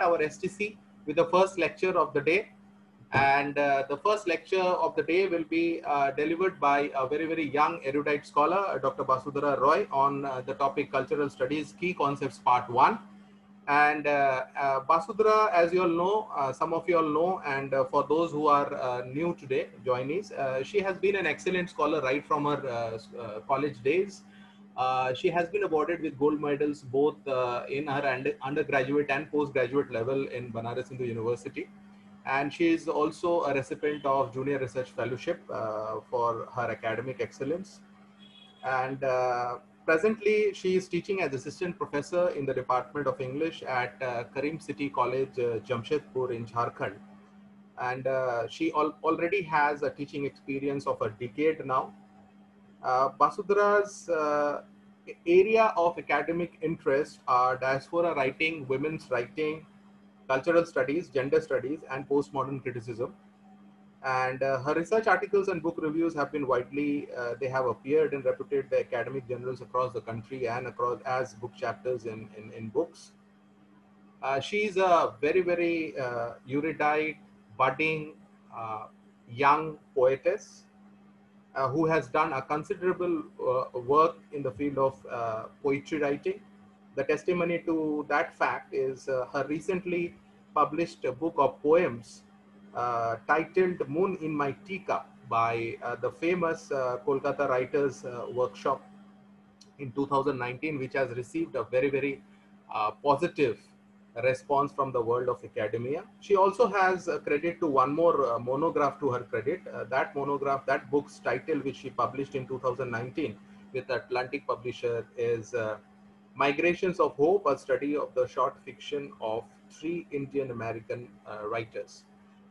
start our STC with the first lecture of the day. And uh, the first lecture of the day will be uh, delivered by a very, very young erudite scholar, uh, Dr. Basudhara Roy, on uh, the topic Cultural Studies Key Concepts Part 1. And uh, uh, Basudhara, as you all know, some of you all know, and for those who are new today, joinees, she has been an excellent scholar right from her college days. Uh, she has been awarded with gold medals both uh, in her under, undergraduate and postgraduate level in Banaras Hindu University and she is also a recipient of Junior Research Fellowship uh, for her academic excellence. And uh, presently, she is teaching as assistant professor in the Department of English at uh, Karim City College, Jamshedpur in Jharkhand. And she al already has a teaching experience of a decade now. Uh, Basudhara's area of academic interest are diaspora writing, women's writing, cultural studies, gender studies, and postmodern criticism. And uh, her research articles and book reviews have been widely, uh, they have appeared in reputed academic journals across the country and across as book chapters in, in, in books. Uh, she's a very, very uh, erudite, budding, uh, young poetess uh, who has done a considerable work in the field of poetry writing. The testimony to that fact is uh, her recently published book of poems uh, titled Moon in My Teacup by uh, the famous uh, Kolkata Writers uh, Workshop in 2019, which has received a very, very uh, positive response from the world of academia. She also has credit to one more monograph to her credit. that monograph, that book's title, which she published in 2019 with Atlantic Publisher is Migrations of Hope, a study of the short fiction of three Indian American uh, writers.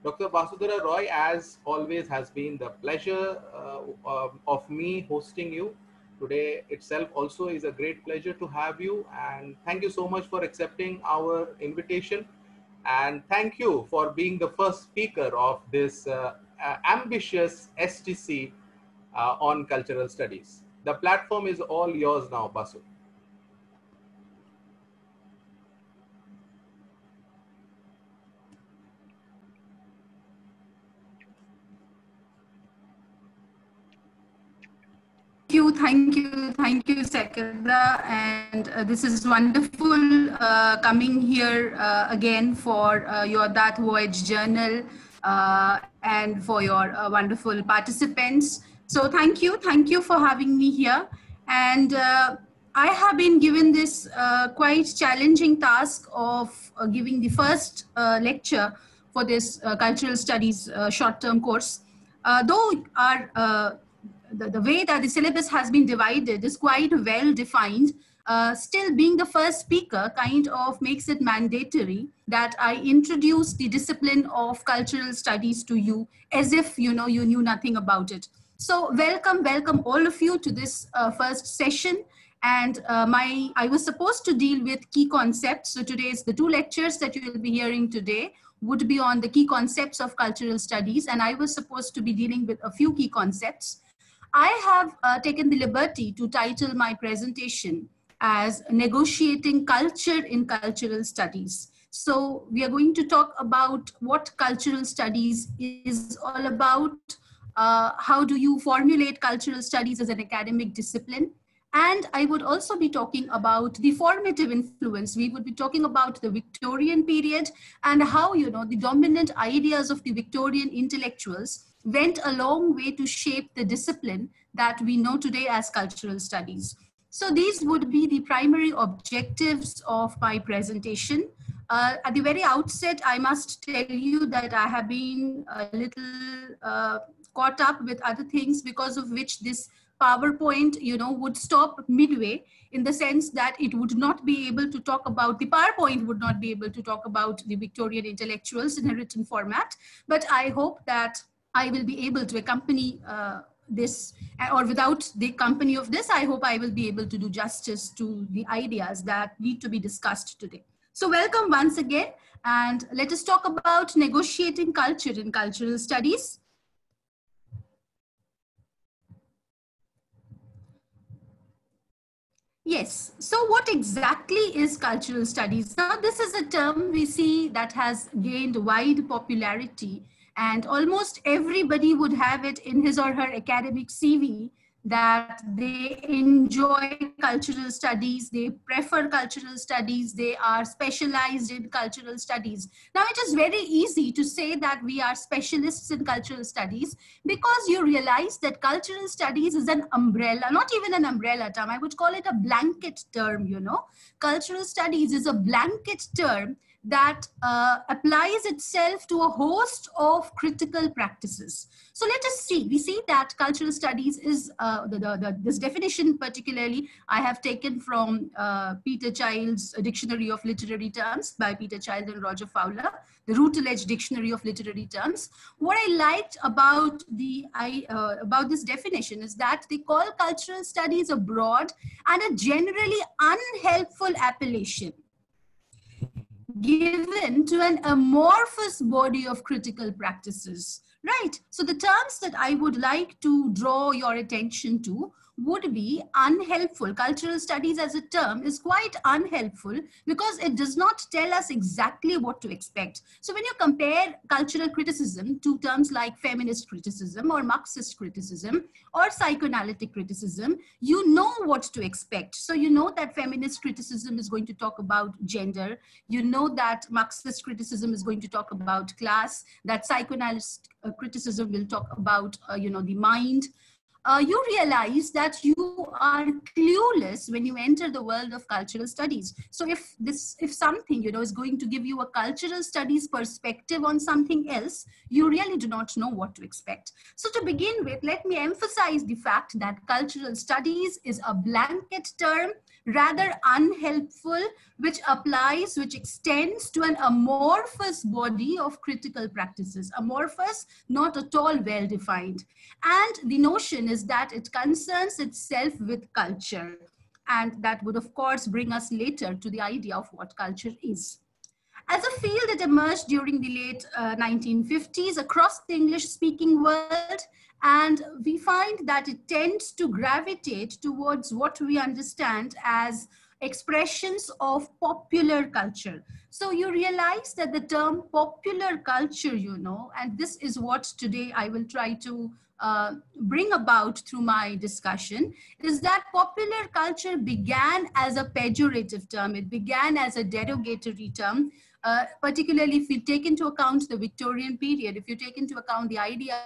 Dr. Basudhara Roy, as always, has been the pleasure uh, um, of me hosting you. Today itself also is a great pleasure to have you. And thank you so much for accepting our invitation. And thank you for being the first speaker of this uh, ambitious STC uh, on cultural studies. The platform is all yours now, Basu. you, thank you, thank you, Sekada. And uh, this is wonderful uh, coming here uh, again for uh, your Daath Voyage journal uh, and for your uh, wonderful participants. So thank you, thank you for having me here. And I have been given this quite challenging task of giving the first lecture for this cultural studies short-term course. though our the, the way that the syllabus has been divided is quite well defined. Uh, still being the first speaker kind of makes it mandatory that I introduce the discipline of cultural studies to you as if you know you knew nothing about it. So welcome, welcome all of you to this uh, first session. And uh, my I was supposed to deal with key concepts. So today's the two lectures that you will be hearing today would be on the key concepts of cultural studies. And I was supposed to be dealing with a few key concepts. I have uh, taken the liberty to title my presentation as Negotiating Culture in Cultural Studies. So we are going to talk about what cultural studies is all about, uh, how do you formulate cultural studies as an academic discipline, and I would also be talking about the formative influence. We would be talking about the Victorian period and how, you know, the dominant ideas of the Victorian intellectuals went a long way to shape the discipline that we know today as cultural studies. So these would be the primary objectives of my presentation. Uh, at the very outset, I must tell you that I have been a little uh, caught up with other things because of which this PowerPoint, you know, would stop midway in the sense that it would not be able to talk about, the PowerPoint would not be able to talk about the Victorian intellectuals in a written format. But I hope that I will be able to accompany uh, this or without the company of this, I hope I will be able to do justice to the ideas that need to be discussed today. So welcome once again and let us talk about negotiating culture in cultural studies. Yes. So what exactly is cultural studies? Now, this is a term we see that has gained wide popularity and almost everybody would have it in his or her academic CV that they enjoy cultural studies, they prefer cultural studies, they are specialized in cultural studies. Now, it is very easy to say that we are specialists in cultural studies because you realize that cultural studies is an umbrella, not even an umbrella term, I would call it a blanket term, you know. Cultural studies is a blanket term that uh, applies itself to a host of critical practices. So let us see. We see that cultural studies is uh, the, the, the, this definition particularly I have taken from uh, Peter Child's Dictionary of Literary Terms by Peter Child and Roger Fowler, the Routledge Dictionary of Literary Terms. What I liked about the I, uh, about this definition is that they call cultural studies a broad and a generally unhelpful appellation given to an amorphous body of critical practices, right? So the terms that I would like to draw your attention to would be unhelpful. Cultural studies as a term is quite unhelpful because it does not tell us exactly what to expect. So when you compare cultural criticism to terms like feminist criticism or Marxist criticism or psychoanalytic criticism, you know what to expect. So you know that feminist criticism is going to talk about gender. You know that Marxist criticism is going to talk about class, that psychoanalyst uh, criticism will talk about, uh, you know, the mind uh, you realize that you are clueless when you enter the world of cultural studies. So if this if something you know is going to give you a cultural studies perspective on something else you really do not know what to expect. So to begin with let me emphasize the fact that cultural studies is a blanket term rather unhelpful, which applies, which extends to an amorphous body of critical practices. Amorphous, not at all well defined. And the notion is that it concerns itself with culture. And that would, of course, bring us later to the idea of what culture is. As a field that emerged during the late uh, 1950s across the English speaking world, and we find that it tends to gravitate towards what we understand as expressions of popular culture. So you realize that the term popular culture, you know, and this is what today I will try to uh, bring about through my discussion is that popular culture began as a pejorative term. It began as a derogatory term, uh, particularly if you take into account the Victorian period, if you take into account the idea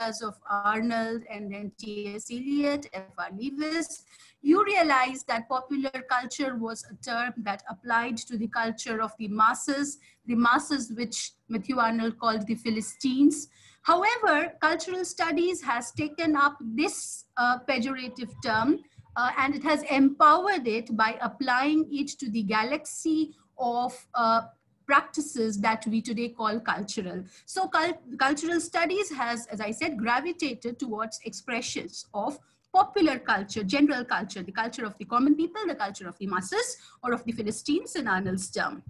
of Arnold and then T.S. Eliot, F.R. Leavis, you realize that popular culture was a term that applied to the culture of the masses, the masses which Matthew Arnold called the Philistines. However, cultural studies has taken up this uh, pejorative term uh, and it has empowered it by applying it to the galaxy of uh, practices that we today call cultural. So cult cultural studies has, as I said, gravitated towards expressions of popular culture, general culture, the culture of the common people, the culture of the masses, or of the Philistines in Arnold's term.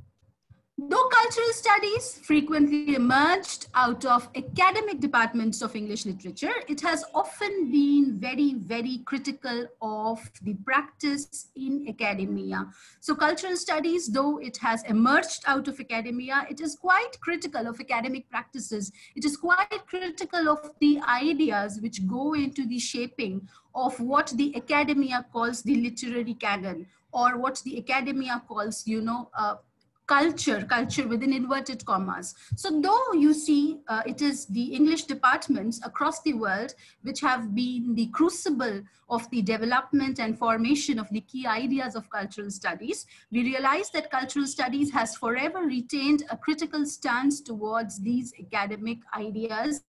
Though cultural studies frequently emerged out of academic departments of English literature, it has often been very, very critical of the practice in academia. So cultural studies, though it has emerged out of academia, it is quite critical of academic practices. It is quite critical of the ideas which go into the shaping of what the academia calls the literary canon or what the academia calls, you know, uh, culture, culture within inverted commas. So though you see uh, it is the English departments across the world which have been the crucible of the development and formation of the key ideas of cultural studies, we realize that cultural studies has forever retained a critical stance towards these academic ideas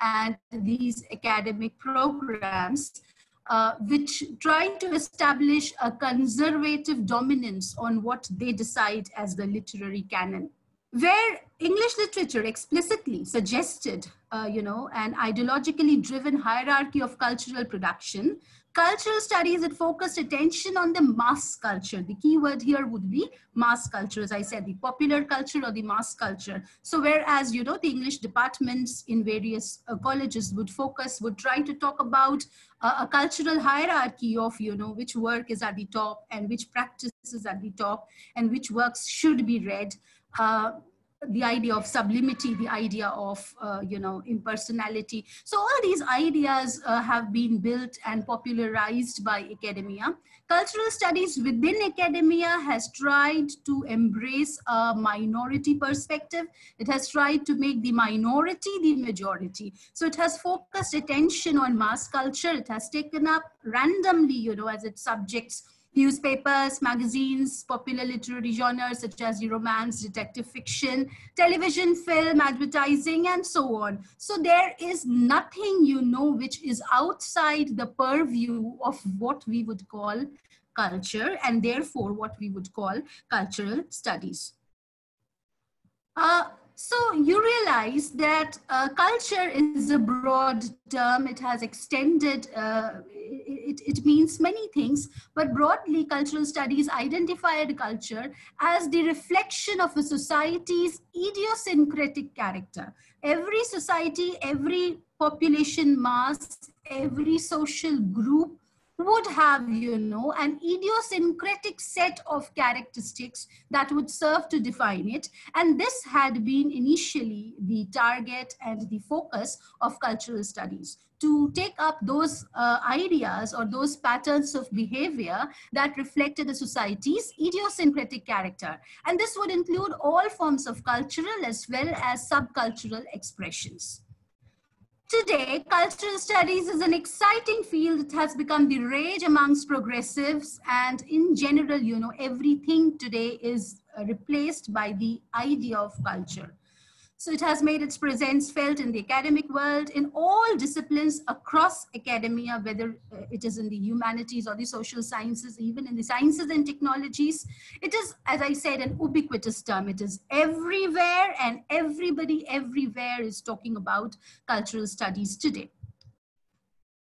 and these academic programs uh, which try to establish a conservative dominance on what they decide as the literary canon. Where English literature explicitly suggested, uh, you know, an ideologically driven hierarchy of cultural production. Cultural studies had focused attention on the mass culture. The key word here would be mass culture, as I said, the popular culture or the mass culture. So whereas, you know, the English departments in various uh, colleges would focus, would try to talk about uh, a cultural hierarchy of, you know, which work is at the top and which practices at the top and which works should be read. Uh, the idea of sublimity, the idea of, uh, you know, impersonality. So all these ideas uh, have been built and popularized by academia. Cultural studies within academia has tried to embrace a minority perspective. It has tried to make the minority the majority. So it has focused attention on mass culture. It has taken up randomly, you know, as its subjects newspapers, magazines, popular literary genres such as romance, detective fiction, television, film, advertising, and so on. So there is nothing, you know, which is outside the purview of what we would call culture and therefore what we would call cultural studies. Uh, so you realize that uh, culture is a broad term. It has extended, uh, it, it means many things, but broadly cultural studies identified culture as the reflection of a society's idiosyncratic character. Every society, every population mass, every social group would have, you know, an idiosyncratic set of characteristics that would serve to define it. And this had been initially the target and the focus of cultural studies to take up those uh, ideas or those patterns of behavior that reflected the society's idiosyncratic character. And this would include all forms of cultural as well as subcultural expressions. Today, cultural studies is an exciting field. that has become the rage amongst progressives. And in general, you know, everything today is uh, replaced by the idea of culture. So it has made its presence felt in the academic world, in all disciplines across academia, whether uh, it is in the humanities or the social sciences, even in the sciences and technologies. It is, as I said, an ubiquitous term. It is everywhere and everybody everywhere is talking about cultural studies today.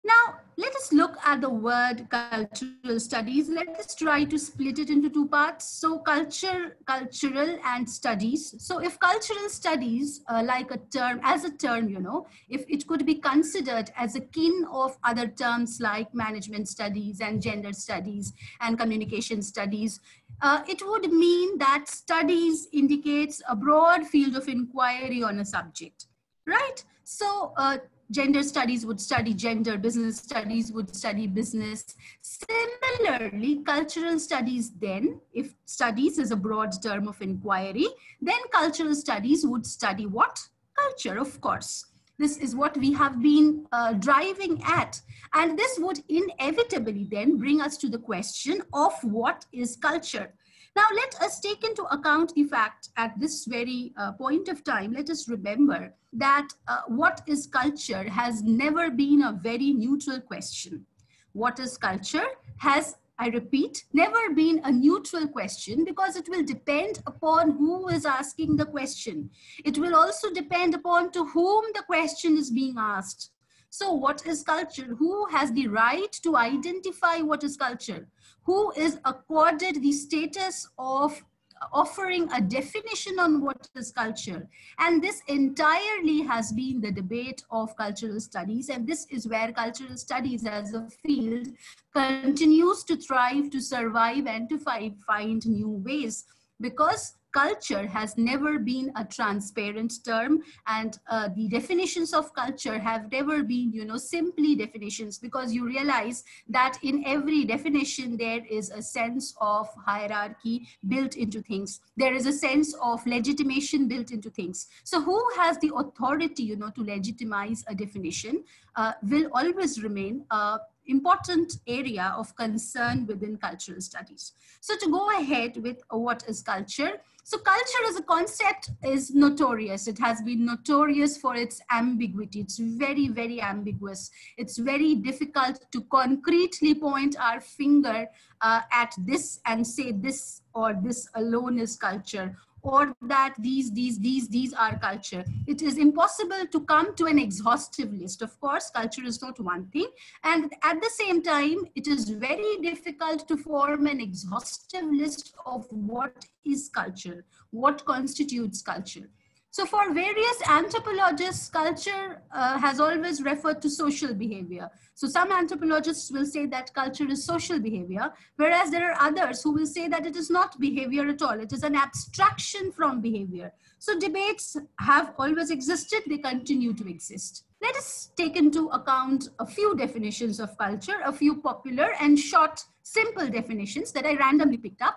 Now, let us look at the word cultural studies. Let us try to split it into two parts. So culture, cultural and studies. So if cultural studies, uh, like a term, as a term, you know, if it could be considered as a kin of other terms like management studies and gender studies and communication studies, uh, it would mean that studies indicates a broad field of inquiry on a subject, right? So uh, gender studies would study gender, business studies would study business. Similarly, cultural studies then, if studies is a broad term of inquiry, then cultural studies would study what? Culture, of course. This is what we have been uh, driving at. And this would inevitably then bring us to the question of what is culture? Now, let us take into account the fact at this very uh, point of time, let us remember that uh, what is culture has never been a very neutral question. What is culture has, I repeat, never been a neutral question because it will depend upon who is asking the question. It will also depend upon to whom the question is being asked. So what is culture? Who has the right to identify what is culture? Who is accorded the status of offering a definition on what is culture. And this entirely has been the debate of cultural studies. And this is where cultural studies as a field continues to thrive, to survive, and to find, find new ways. Because culture has never been a transparent term and uh, the definitions of culture have never been you know simply definitions because you realize that in every definition there is a sense of hierarchy built into things. There is a sense of legitimation built into things. So who has the authority you know to legitimize a definition uh, will always remain a important area of concern within cultural studies. So to go ahead with what is culture, so culture as a concept is notorious. It has been notorious for its ambiguity. It's very, very ambiguous. It's very difficult to concretely point our finger uh, at this and say this or this alone is culture or that these, these, these, these are culture. It is impossible to come to an exhaustive list. Of course, culture is not one thing. And at the same time, it is very difficult to form an exhaustive list of what is culture, what constitutes culture. So for various anthropologists, culture uh, has always referred to social behavior. So some anthropologists will say that culture is social behavior, whereas there are others who will say that it is not behavior at all. It is an abstraction from behavior. So debates have always existed, they continue to exist. Let us take into account a few definitions of culture, a few popular and short, simple definitions that I randomly picked up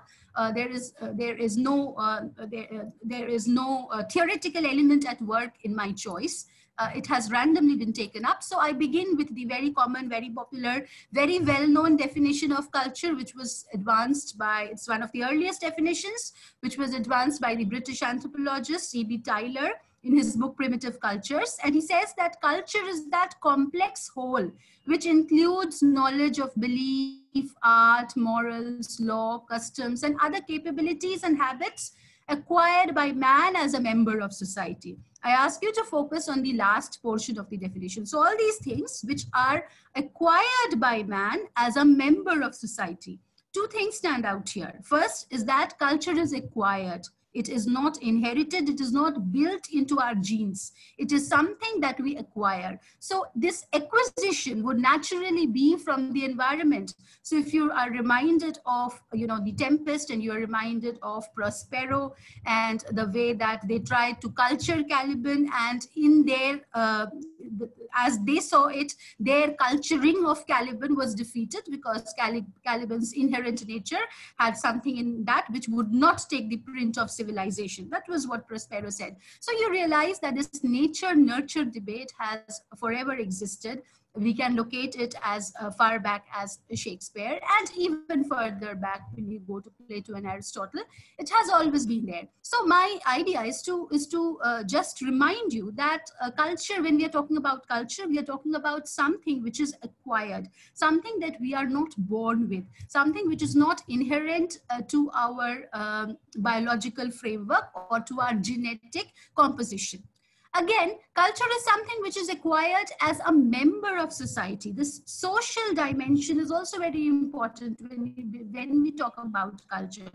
there is uh, there is no uh, there, uh, there is no uh, theoretical element at work in my choice. Uh, it has randomly been taken up. So I begin with the very common, very popular, very well-known definition of culture, which was advanced by, it's one of the earliest definitions, which was advanced by the British anthropologist E.B. Tylor in his book Primitive Cultures. And he says that culture is that complex whole, which includes knowledge of belief, art, morals, law, customs, and other capabilities and habits acquired by man as a member of society. I ask you to focus on the last portion of the definition. So all these things which are acquired by man as a member of society. Two things stand out here. First is that culture is acquired. It is not inherited. It is not built into our genes. It is something that we acquire. So this acquisition would naturally be from the environment. So if you are reminded of, you know, the Tempest and you're reminded of Prospero and the way that they tried to culture Caliban and in their, uh, as they saw it, their culturing of Caliban was defeated because Caliban's inherent nature had something in that which would not take the print of civilization. That was what Prospero said. So you realize that this nature nurture debate has forever existed we can locate it as uh, far back as Shakespeare and even further back when you go to Plato and Aristotle, it has always been there. So my idea is to is to uh, just remind you that uh, culture, when we are talking about culture, we are talking about something which is acquired, something that we are not born with, something which is not inherent uh, to our um, biological framework or to our genetic composition. Again, culture is something which is acquired as a member of society. This social dimension is also very important when we, when we talk about culture.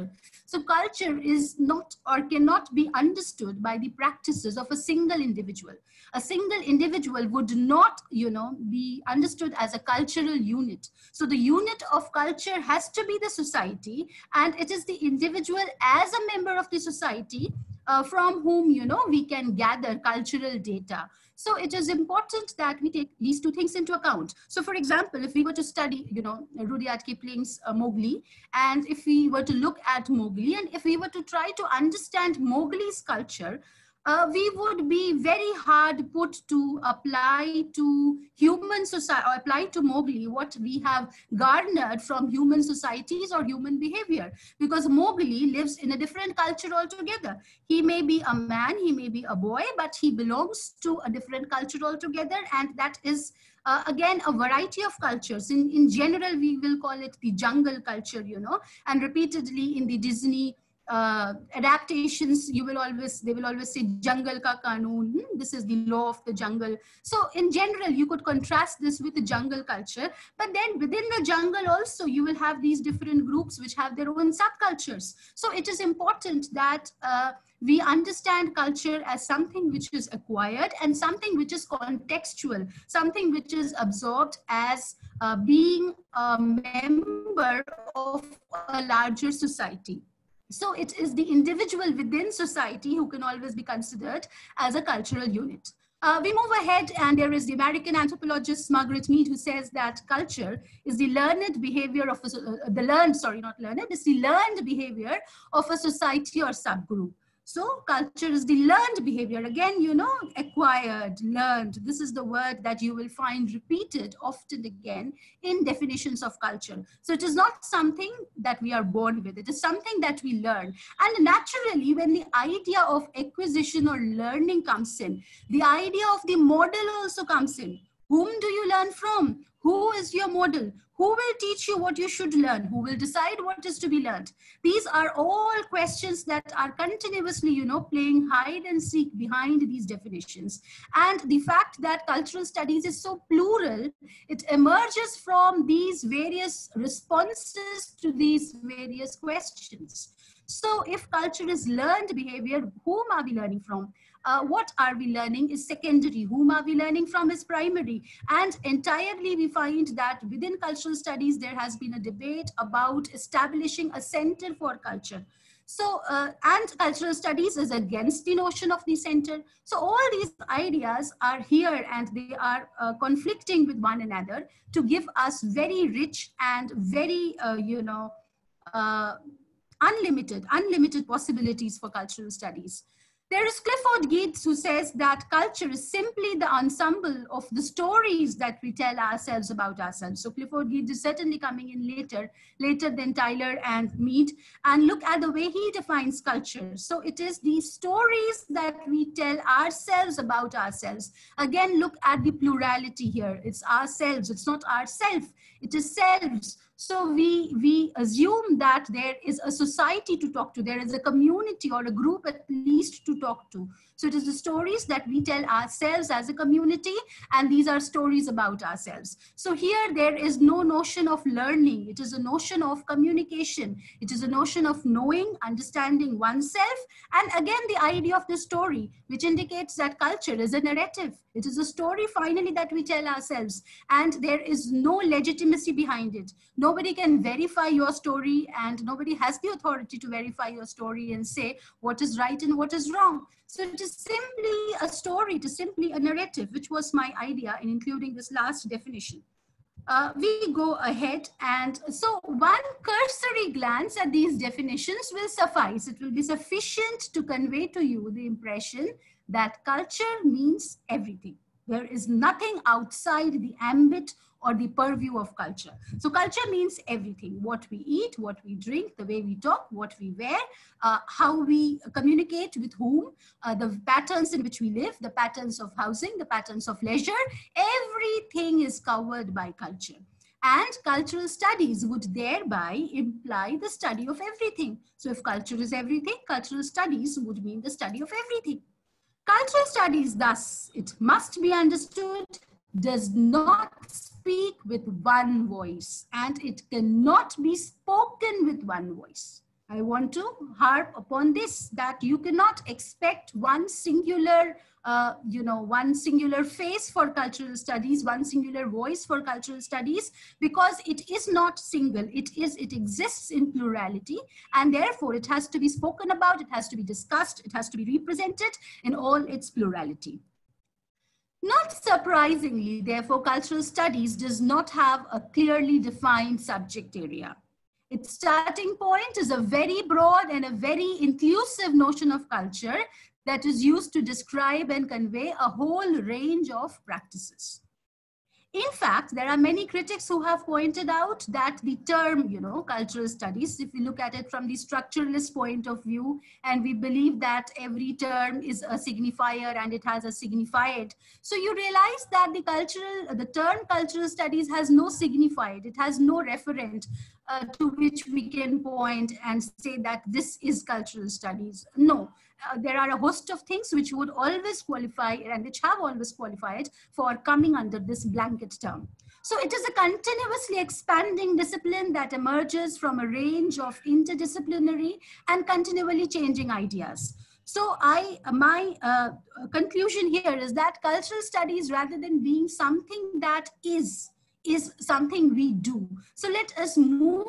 So culture is not or cannot be understood by the practices of a single individual. A single individual would not, you know, be understood as a cultural unit. So the unit of culture has to be the society and it is the individual as a member of the society uh, from whom, you know, we can gather cultural data. So it is important that we take these two things into account. So for example, if we were to study, you know, Rudyard Kipling's uh, Mowgli, and if we were to look at Mowgli, and if we were to try to understand Mowgli's culture, uh, we would be very hard put to apply to human society or apply to Mowgli what we have garnered from human societies or human behavior. Because Mowgli lives in a different culture altogether. He may be a man, he may be a boy, but he belongs to a different culture altogether. And that is uh, again a variety of cultures. In in general we will call it the jungle culture you know. And repeatedly in the disney uh, adaptations you will always they will always say jungle ka kanoon hmm, this is the law of the jungle so in general you could contrast this with the jungle culture but then within the jungle also you will have these different groups which have their own subcultures so it is important that uh, we understand culture as something which is acquired and something which is contextual, something which is absorbed as uh, being a member of a larger society. So it is the individual within society who can always be considered as a cultural unit. Uh, we move ahead and there is the American anthropologist Margaret Mead who says that culture is the learned behavior of a, uh, the learned, sorry, not learned, it's the learned behavior of a society or subgroup. So culture is the learned behavior. Again, you know, acquired, learned. This is the word that you will find repeated often again in definitions of culture. So it is not something that we are born with. It is something that we learn. And naturally, when the idea of acquisition or learning comes in, the idea of the model also comes in Whom do you learn from? Who is your model? Who will teach you what you should learn? Who will decide what is to be learned? These are all questions that are continuously, you know, playing hide and seek behind these definitions. And the fact that cultural studies is so plural, it emerges from these various responses to these various questions. So if culture is learned behavior, whom are we learning from? Uh, what are we learning is secondary, whom are we learning from is primary. And entirely we find that within cultural studies, there has been a debate about establishing a center for culture. So, uh, and cultural studies is against the notion of the center. So all these ideas are here and they are uh, conflicting with one another to give us very rich and very, uh, you know, uh, unlimited, unlimited possibilities for cultural studies. There is Clifford Geertz who says that culture is simply the ensemble of the stories that we tell ourselves about ourselves. So Clifford Geertz is certainly coming in later, later than Tylor and Mead. And look at the way he defines culture. So it is the stories that we tell ourselves about ourselves. Again, look at the plurality here. It's ourselves, it's not ourself, it is selves. So we, we assume that there is a society to talk to, there is a community or a group at least to talk to. So it is the stories that we tell ourselves as a community, and these are stories about ourselves. So here there is no notion of learning. It is a notion of communication. It is a notion of knowing, understanding oneself, and again the idea of the story, which indicates that culture is a narrative. It is a story finally that we tell ourselves, and there is no legitimacy behind it. Nobody can verify your story, and nobody has the authority to verify your story and say what is right and what is wrong. So it is simply a story, it is simply a narrative, which was my idea in including this last definition. Uh, we go ahead and so one cursory glance at these definitions will suffice. It will be sufficient to convey to you the impression that culture means everything. There is nothing outside the ambit or the purview of culture. So culture means everything, what we eat, what we drink, the way we talk, what we wear, uh, how we communicate with whom, uh, the patterns in which we live, the patterns of housing, the patterns of leisure, everything is covered by culture. And cultural studies would thereby imply the study of everything. So if culture is everything, cultural studies would mean the study of everything. Cultural studies, thus, it must be understood, does not speak with one voice and it cannot be spoken with one voice. I want to harp upon this that you cannot expect one singular, uh, you know, one singular face for cultural studies, one singular voice for cultural studies, because it is not single. It is, it exists in plurality, and therefore it has to be spoken about, it has to be discussed, it has to be represented in all its plurality. Not surprisingly, therefore, cultural studies does not have a clearly defined subject area. Its starting point is a very broad and a very inclusive notion of culture that is used to describe and convey a whole range of practices. In fact, there are many critics who have pointed out that the term, you know, cultural studies, if we look at it from the structuralist point of view, and we believe that every term is a signifier and it has a signified. So you realize that the cultural, the term cultural studies has no signified, it has no referent uh, to which we can point and say that this is cultural studies. No, uh, there are a host of things which would always qualify and which have always qualified for coming under this blanket term. So it is a continuously expanding discipline that emerges from a range of interdisciplinary and continually changing ideas. So I, my uh, conclusion here is that cultural studies, rather than being something that is, is something we do. So let us move,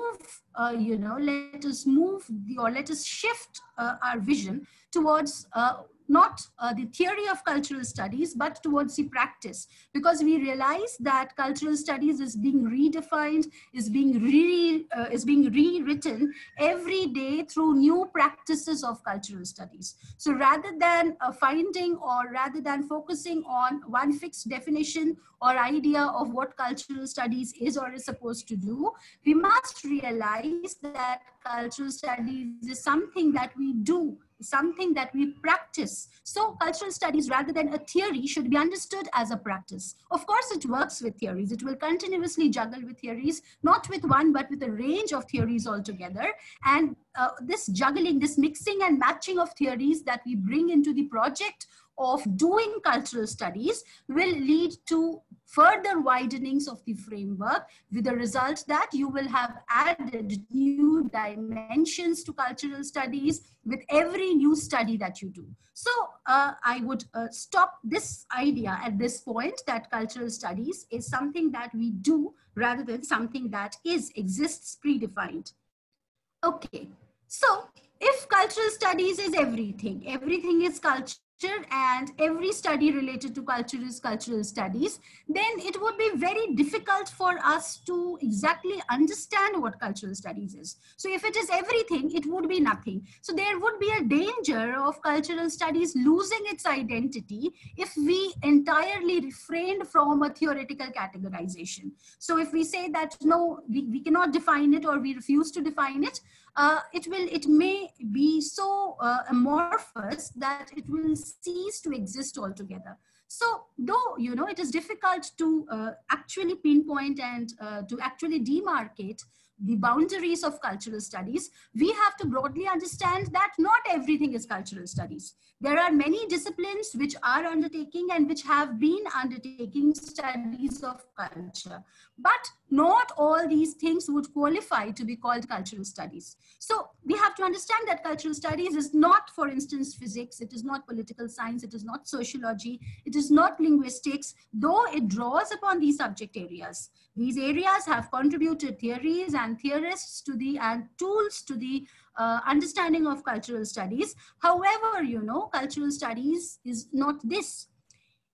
uh, you know, let us move the, or let us shift uh, our vision towards uh, not uh, the theory of cultural studies, but towards the practice. Because we realize that cultural studies is being redefined, is being, re, uh, is being rewritten every day through new practices of cultural studies. So rather than uh, finding or rather than focusing on one fixed definition or idea of what cultural studies is or is supposed to do, we must realize that cultural studies is something that we do something that we practice. So cultural studies, rather than a theory, should be understood as a practice. Of course, it works with theories. It will continuously juggle with theories, not with one, but with a range of theories altogether. And uh, this juggling, this mixing and matching of theories that we bring into the project of doing cultural studies will lead to further widenings of the framework with the result that you will have added new dimensions to cultural studies with every new study that you do. So uh, I would uh, stop this idea at this point that cultural studies is something that we do rather than something that is exists predefined. Okay, so if cultural studies is everything, everything is culture, and every study related to culture is cultural studies, then it would be very difficult for us to exactly understand what cultural studies is. So if it is everything, it would be nothing. So there would be a danger of cultural studies losing its identity if we entirely refrained from a theoretical categorization. So if we say that no, we, we cannot define it or we refuse to define it, uh, it will it may be so uh, amorphous that it will cease to exist altogether so though you know it is difficult to uh, actually pinpoint and uh, to actually demarcate the boundaries of cultural studies, we have to broadly understand that not everything is cultural studies. There are many disciplines which are undertaking and which have been undertaking studies of culture. But not all these things would qualify to be called cultural studies. So we have to understand that cultural studies is not, for instance, physics, it is not political science, it is not sociology, it is not linguistics, though it draws upon these subject areas. These areas have contributed theories and theorists to the and tools to the uh, understanding of cultural studies. However, you know, cultural studies is not this.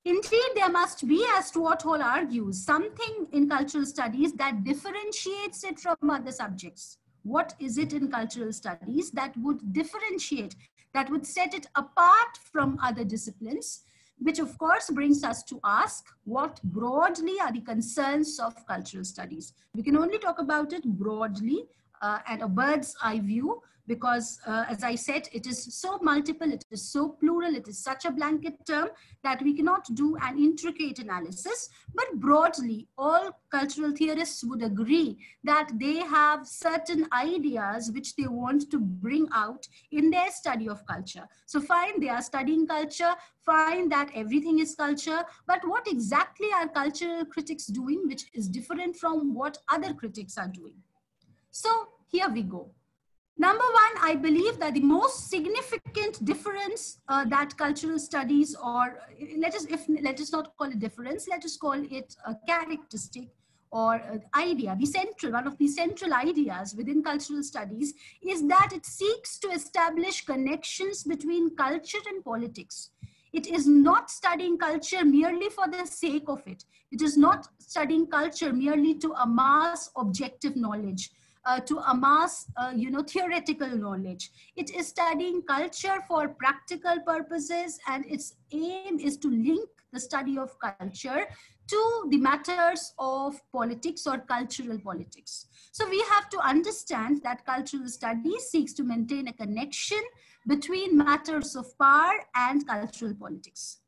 Indeed, there must be, as Stuart Hall argues, something in cultural studies that differentiates it from other subjects. What is it in cultural studies that would differentiate, that would set it apart from other disciplines which of course brings us to ask what broadly are the concerns of cultural studies. We can only talk about it broadly uh, at a bird's eye view because uh, as I said, it is so multiple, it is so plural, it is such a blanket term that we cannot do an intricate analysis. But broadly, all cultural theorists would agree that they have certain ideas which they want to bring out in their study of culture. So fine, they are studying culture, fine that everything is culture, but what exactly are cultural critics doing which is different from what other critics are doing? So here we go. Number one, I believe that the most significant difference uh, that cultural studies or let us, if let us not call it difference, let us call it a characteristic or idea, the central, one of the central ideas within cultural studies is that it seeks to establish connections between culture and politics. It is not studying culture merely for the sake of it. It is not studying culture merely to amass objective knowledge uh, to amass, uh, you know, theoretical knowledge. It is studying culture for practical purposes and its aim is to link the study of culture to the matters of politics or cultural politics. So we have to understand that cultural studies seeks to maintain a connection between matters of power and cultural politics.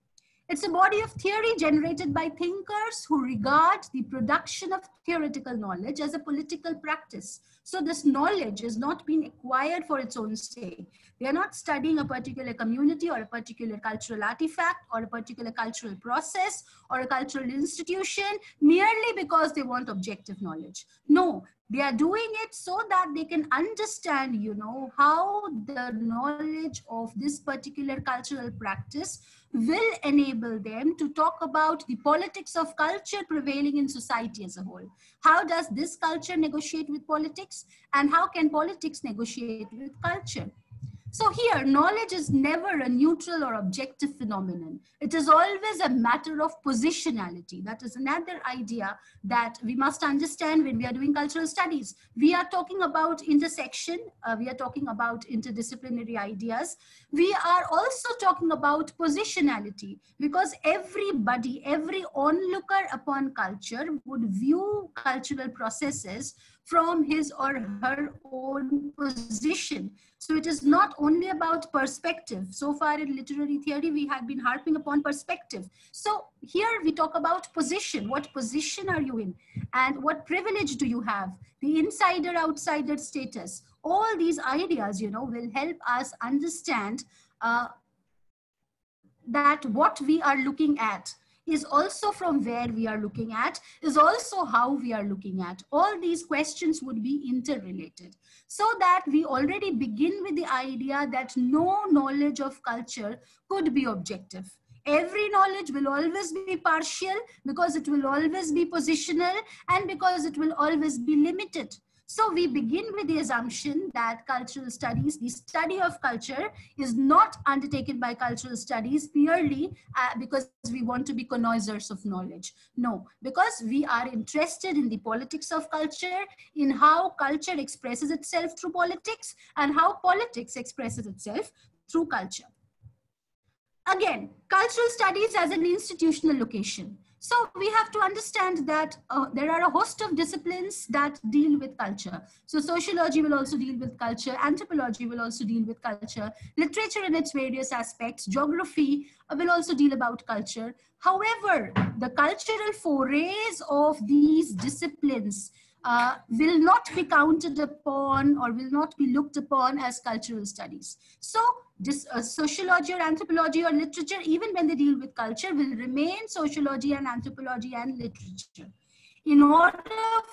It's a body of theory generated by thinkers who regard the production of theoretical knowledge as a political practice. So this knowledge is not being acquired for its own sake. They are not studying a particular community or a particular cultural artifact or a particular cultural process or a cultural institution merely because they want objective knowledge. No, they are doing it so that they can understand, you know, how the knowledge of this particular cultural practice will enable them to talk about the politics of culture prevailing in society as a whole. How does this culture negotiate with politics and how can politics negotiate with culture? So here, knowledge is never a neutral or objective phenomenon. It is always a matter of positionality. That is another idea that we must understand when we are doing cultural studies. We are talking about intersection. Uh, we are talking about interdisciplinary ideas. We are also talking about positionality because everybody, every onlooker upon culture would view cultural processes from his or her own position. So it is not only about perspective. So far in literary theory, we had been harping upon perspective. So here we talk about position. What position are you in? And what privilege do you have? The insider outsider status. All these ideas, you know, will help us understand uh, that what we are looking at is also from where we are looking at, is also how we are looking at. All these questions would be interrelated. So that we already begin with the idea that no knowledge of culture could be objective. Every knowledge will always be partial because it will always be positional and because it will always be limited. So we begin with the assumption that cultural studies, the study of culture is not undertaken by cultural studies purely uh, because we want to be connoisseurs of knowledge. No, because we are interested in the politics of culture, in how culture expresses itself through politics and how politics expresses itself through culture. Again, cultural studies as an institutional location. So we have to understand that uh, there are a host of disciplines that deal with culture. So sociology will also deal with culture, anthropology will also deal with culture, literature in its various aspects, geography uh, will also deal about culture. However, the cultural forays of these disciplines uh, will not be counted upon or will not be looked upon as cultural studies. So this, uh, sociology or anthropology or literature, even when they deal with culture, will remain sociology and anthropology and literature. In order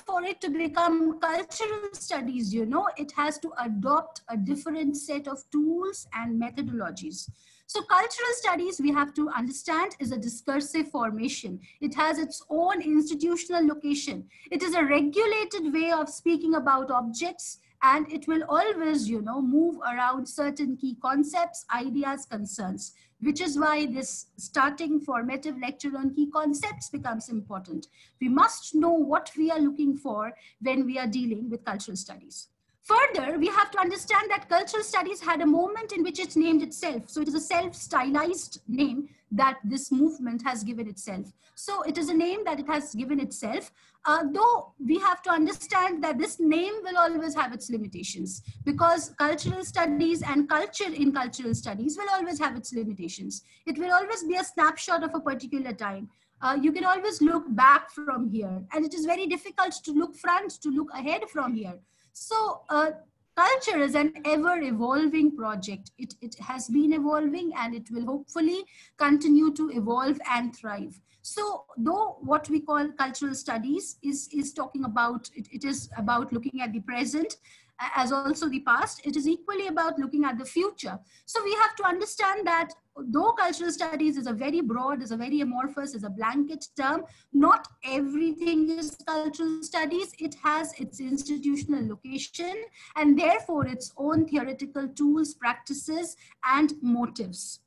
for it to become cultural studies, you know, it has to adopt a different set of tools and methodologies. So cultural studies, we have to understand, is a discursive formation. It has its own institutional location. It is a regulated way of speaking about objects, and it will always, you know, move around certain key concepts, ideas, concerns, which is why this starting formative lecture on key concepts becomes important. We must know what we are looking for when we are dealing with cultural studies. Further, we have to understand that cultural studies had a moment in which it named itself. So it is a self-stylized name that this movement has given itself. So it is a name that it has given itself, uh, though we have to understand that this name will always have its limitations because cultural studies and culture in cultural studies will always have its limitations. It will always be a snapshot of a particular time. Uh, you can always look back from here and it is very difficult to look front, to look ahead from here. So uh, culture is an ever evolving project. It, it has been evolving and it will hopefully continue to evolve and thrive. So though what we call cultural studies is, is talking about, it, it is about looking at the present, as also the past, it is equally about looking at the future. So we have to understand that though cultural studies is a very broad, is a very amorphous, is a blanket term, not everything is cultural studies. It has its institutional location and therefore its own theoretical tools, practices, and motives.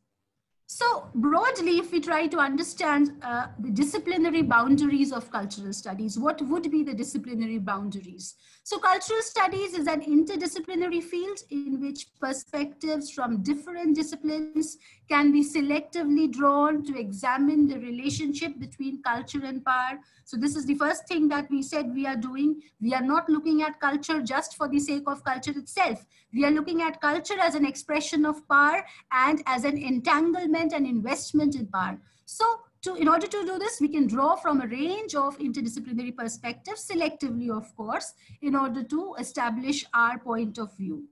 So broadly, if we try to understand uh, the disciplinary boundaries of cultural studies, what would be the disciplinary boundaries? So cultural studies is an interdisciplinary field in which perspectives from different disciplines can be selectively drawn to examine the relationship between culture and power. So this is the first thing that we said we are doing. We are not looking at culture just for the sake of culture itself. We are looking at culture as an expression of power and as an entanglement and investment in power. So to, in order to do this, we can draw from a range of interdisciplinary perspectives, selectively, of course, in order to establish our point of view.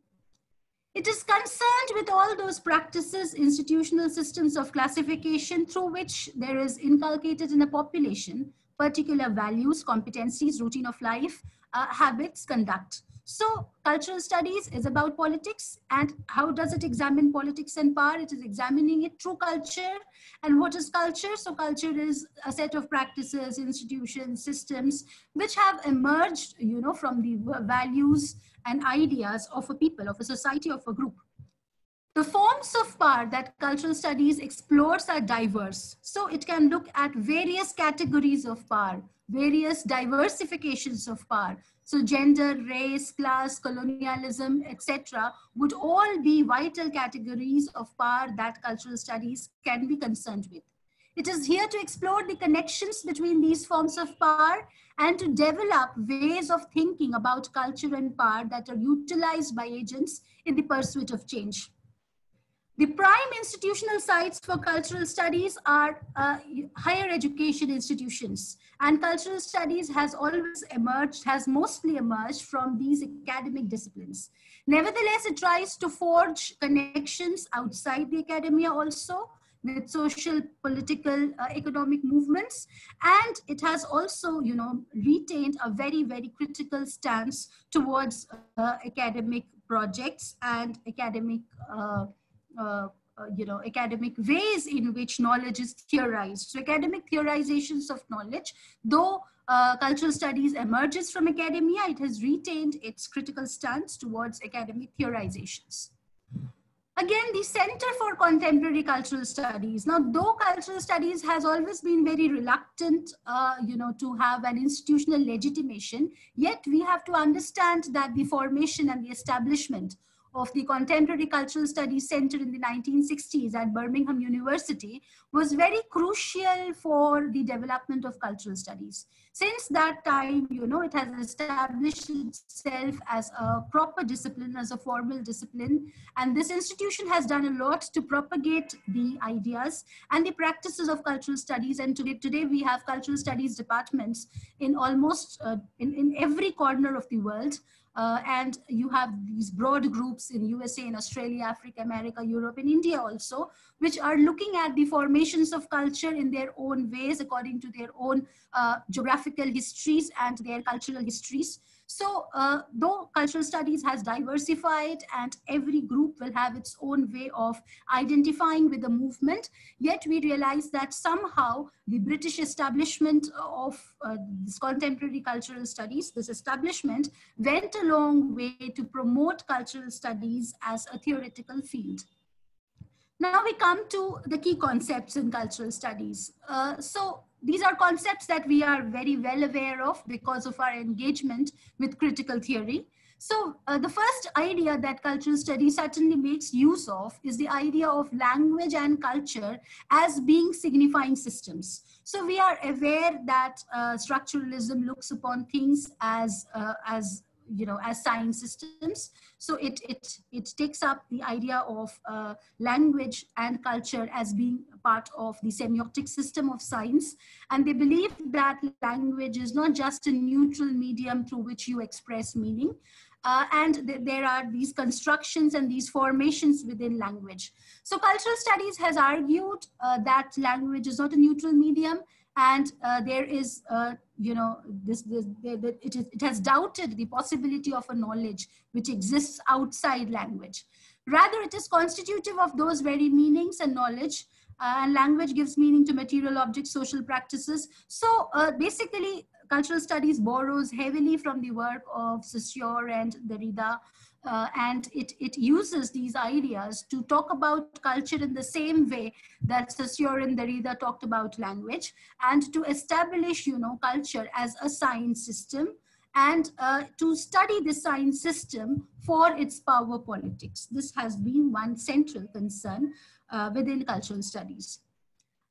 It is concerned with all those practices, institutional systems of classification through which there is inculcated in a population particular values, competencies, routine of life, uh, habits, conduct. So cultural studies is about politics and how does it examine politics and power? It is examining it through culture. And what is culture? So culture is a set of practices, institutions, systems, which have emerged, you know, from the values and ideas of a people, of a society, of a group. The forms of power that cultural studies explores are diverse. So it can look at various categories of power, various diversifications of power. So gender, race, class, colonialism, etc. would all be vital categories of power that cultural studies can be concerned with. It is here to explore the connections between these forms of power and to develop ways of thinking about culture and power that are utilized by agents in the pursuit of change. The prime institutional sites for cultural studies are uh, higher education institutions and cultural studies has always emerged, has mostly emerged from these academic disciplines. Nevertheless, it tries to forge connections outside the academia also with social, political, uh, economic movements. And it has also, you know, retained a very, very critical stance towards uh, academic projects and academic, uh, you know, academic ways in which knowledge is theorized. So academic theorizations of knowledge, though uh, cultural studies emerges from academia, it has retained its critical stance towards academic theorizations. Again, the Center for Contemporary Cultural Studies. Now, though cultural studies has always been very reluctant, uh, you know, to have an institutional legitimation, yet we have to understand that the formation and the establishment of the Contemporary Cultural Studies Center in the 1960s at Birmingham University was very crucial for the development of cultural studies. Since that time, you know, it has established itself as a proper discipline, as a formal discipline. And this institution has done a lot to propagate the ideas and the practices of cultural studies. And today, today we have cultural studies departments in almost uh, in, in every corner of the world. Uh, and you have these broad groups in USA, in Australia, Africa, America, Europe, and India also, which are looking at the formations of culture in their own ways, according to their own uh, geographical histories and their cultural histories. So uh, though cultural studies has diversified and every group will have its own way of identifying with the movement, yet we realize that somehow the British establishment of uh, this contemporary cultural studies, this establishment went a long way to promote cultural studies as a theoretical field. Now we come to the key concepts in cultural studies. Uh, so these are concepts that we are very well aware of because of our engagement with critical theory. So uh, the first idea that cultural studies certainly makes use of is the idea of language and culture as being signifying systems. So we are aware that uh, structuralism looks upon things as, uh, as you know as sign systems. So it it it takes up the idea of uh, language and culture as being part of the semiotic system of signs. And they believe that language is not just a neutral medium through which you express meaning uh, and th there are these constructions and these formations within language. So cultural studies has argued uh, that language is not a neutral medium and uh, there is, uh, you know, this, this, it, is, it has doubted the possibility of a knowledge which exists outside language. Rather, it is constitutive of those very meanings and knowledge uh, and language gives meaning to material objects, social practices. So uh, basically, cultural studies borrows heavily from the work of Saussure and Derrida, uh, and it, it uses these ideas to talk about culture in the same way that Saussure and Derrida talked about language, and to establish, you know, culture as a science system, and uh, to study the science system for its power politics. This has been one central concern uh, within cultural studies.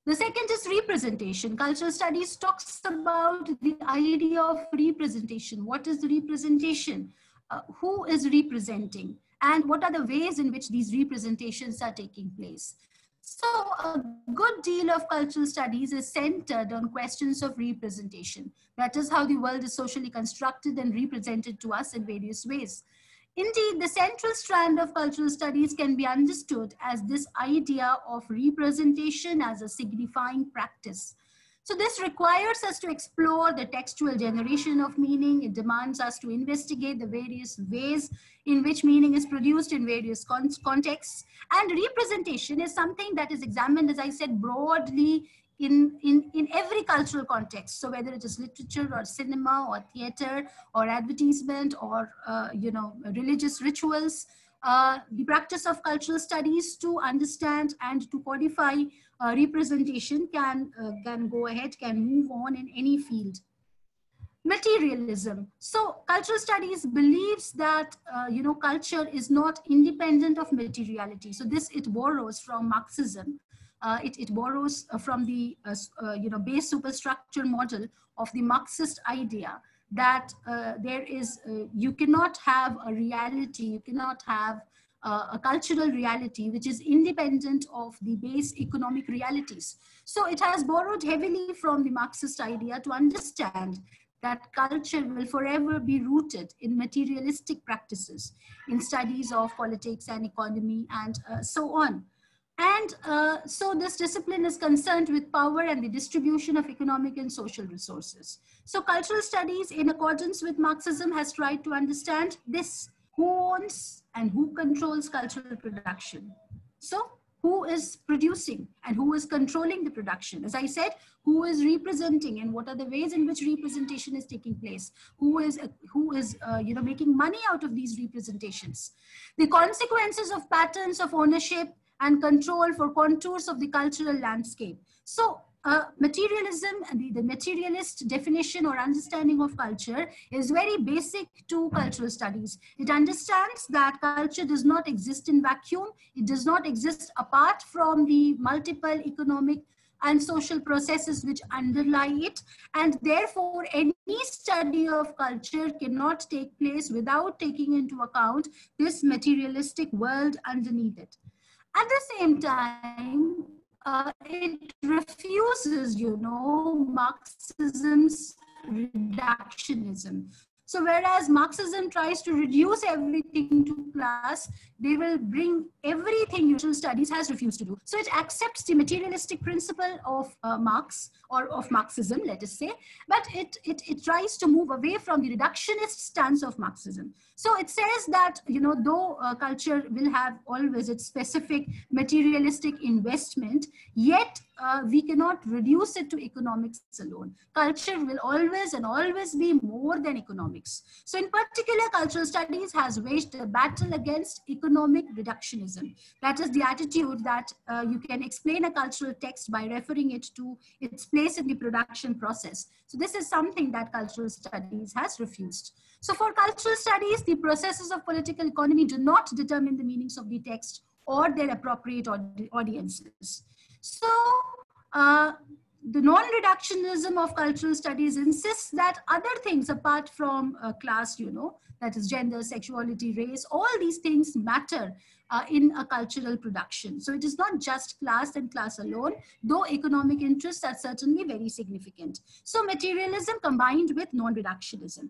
The second is representation. Cultural studies talks about the idea of representation. What is the representation? Uh, who is representing? And what are the ways in which these representations are taking place? So a good deal of cultural studies is centered on questions of representation. That is how the world is socially constructed and represented to us in various ways. Indeed, the central strand of cultural studies can be understood as this idea of representation as a signifying practice. So this requires us to explore the textual generation of meaning. It demands us to investigate the various ways in which meaning is produced in various con contexts. And representation is something that is examined, as I said, broadly in, in, in every cultural context. So whether it is literature or cinema or theater or advertisement or, uh, you know, religious rituals, uh, the practice of cultural studies to understand and to codify uh, representation can, uh, can go ahead, can move on in any field. Materialism. So cultural studies believes that, uh, you know, culture is not independent of materiality. So this, it borrows from Marxism uh, it, it borrows from the you know base superstructure model of the Marxist idea that there is you cannot have a reality, you cannot have uh, a cultural reality which is independent of the base economic realities. So it has borrowed heavily from the Marxist idea to understand that culture will forever be rooted in materialistic practices, in studies of politics and economy and uh, so on. And uh, so this discipline is concerned with power and the distribution of economic and social resources. So cultural studies in accordance with Marxism has tried to understand this, who owns and who controls cultural production. So who is producing and who is controlling the production. As I said, who is representing and what are the ways in which representation is taking place? Who is, uh, who is uh, you know, making money out of these representations? The consequences of patterns of ownership and control for contours of the cultural landscape. So uh, materialism, the, the materialist definition or understanding of culture is very basic to cultural studies. It understands that culture does not exist in vacuum. It does not exist apart from the multiple economic and social processes which underlie it. And therefore, any study of culture cannot take place without taking into account this materialistic world underneath it. At the same time, uh, it refuses, you know, Marxism's reductionism. So whereas Marxism tries to reduce everything to class, they will bring everything usual studies has refused to do. So it accepts the materialistic principle of uh, Marx or of Marxism, let us say, but it, it, it tries to move away from the reductionist stance of Marxism. So it says that, you know, though uh, culture will have always its specific materialistic investment, yet uh, we cannot reduce it to economics alone. Culture will always and always be more than economics. So in particular, cultural studies has waged a battle against economic reductionism. That is the attitude that uh, you can explain a cultural text by referring it to its place in the production process. So this is something that cultural studies has refused. So for cultural studies, the processes of political economy do not determine the meanings of the text or their appropriate audiences. So uh, the non-reductionism of cultural studies insists that other things apart from uh, class, you know, that is gender, sexuality, race, all these things matter uh, in a cultural production. So it is not just class and class alone, though economic interests are certainly very significant. So materialism combined with non-reductionism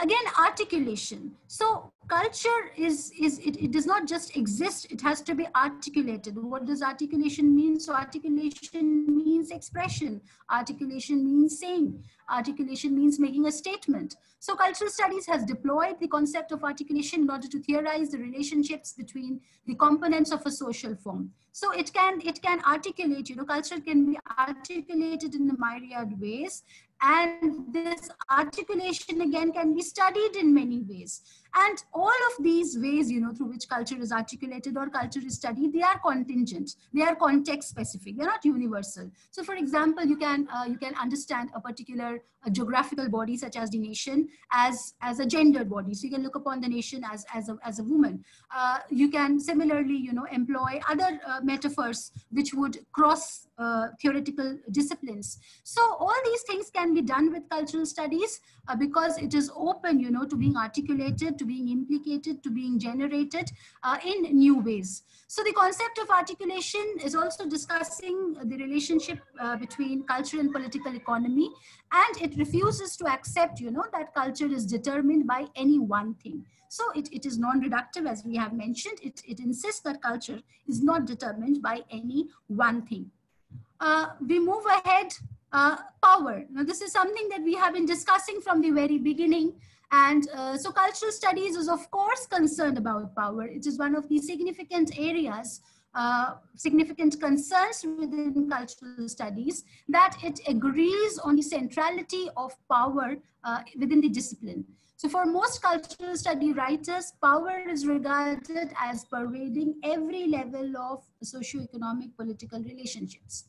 again articulation. So culture is is it, it does not just exist it has to be articulated. What does articulation mean? So articulation means expression. Articulation means saying. Articulation means making a statement. So cultural studies has deployed the concept of articulation in order to theorize the relationships between the components of a social form. So it can it can articulate you know culture can be articulated in myriad ways and this articulation again can be studied in many ways and all of these ways you know through which culture is articulated or culture is studied they are contingent. They are context specific. They're not universal. So for example you can uh, you can understand a particular geographical body such as the nation as as a gendered body. So you can look upon the nation as as a, as a woman. Uh, you can similarly you know employ other uh, metaphors which would cross uh, theoretical disciplines. So all these things can be done with cultural studies uh, because it is open you know to being articulated to being implicated to being generated uh, in new ways. So the concept of articulation is also discussing the relationship uh, between culture and political economy and it refuses to accept you know that culture is determined by any one thing. So it, it is non-reductive as we have mentioned. It, it insists that culture is not determined by any one thing. Uh, we move ahead uh, power. Now this is something that we have been discussing from the very beginning and uh, so cultural studies is of course concerned about power it is one of the significant areas uh, significant concerns within cultural studies that it agrees on the centrality of power uh, within the discipline. So for most cultural study writers, power is regarded as pervading every level of socio-economic political relationships.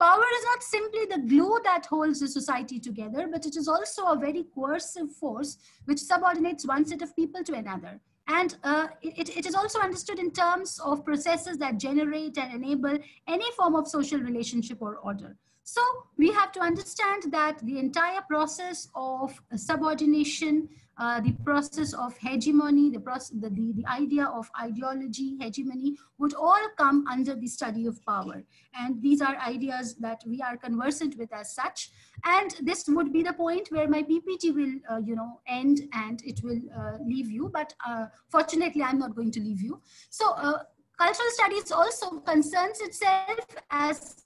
Power is not simply the glue that holds a society together, but it is also a very coercive force which subordinates one set of people to another. And uh, it, it is also understood in terms of processes that generate and enable any form of social relationship or order. So we have to understand that the entire process of subordination, uh, the process of hegemony, the, process, the, the, the, idea of ideology, hegemony would all come under the study of power. And these are ideas that we are conversant with as such. And this would be the point where my PPT will, uh, you know, end and it will uh, leave you. But uh, fortunately, I'm not going to leave you. So uh, cultural studies also concerns itself as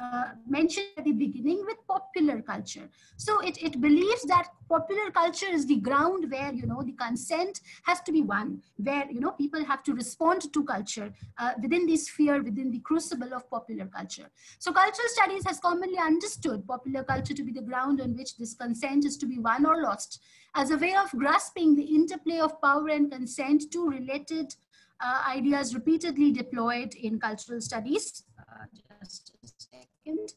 uh, mentioned at the beginning with popular culture. So it, it believes that popular culture is the ground where, you know, the consent has to be won, where, you know, people have to respond to culture uh, within the sphere, within the crucible of popular culture. So cultural studies has commonly understood popular culture to be the ground on which this consent is to be won or lost as a way of grasping the interplay of power and consent to related uh, ideas repeatedly deployed in cultural studies. Uh, just second.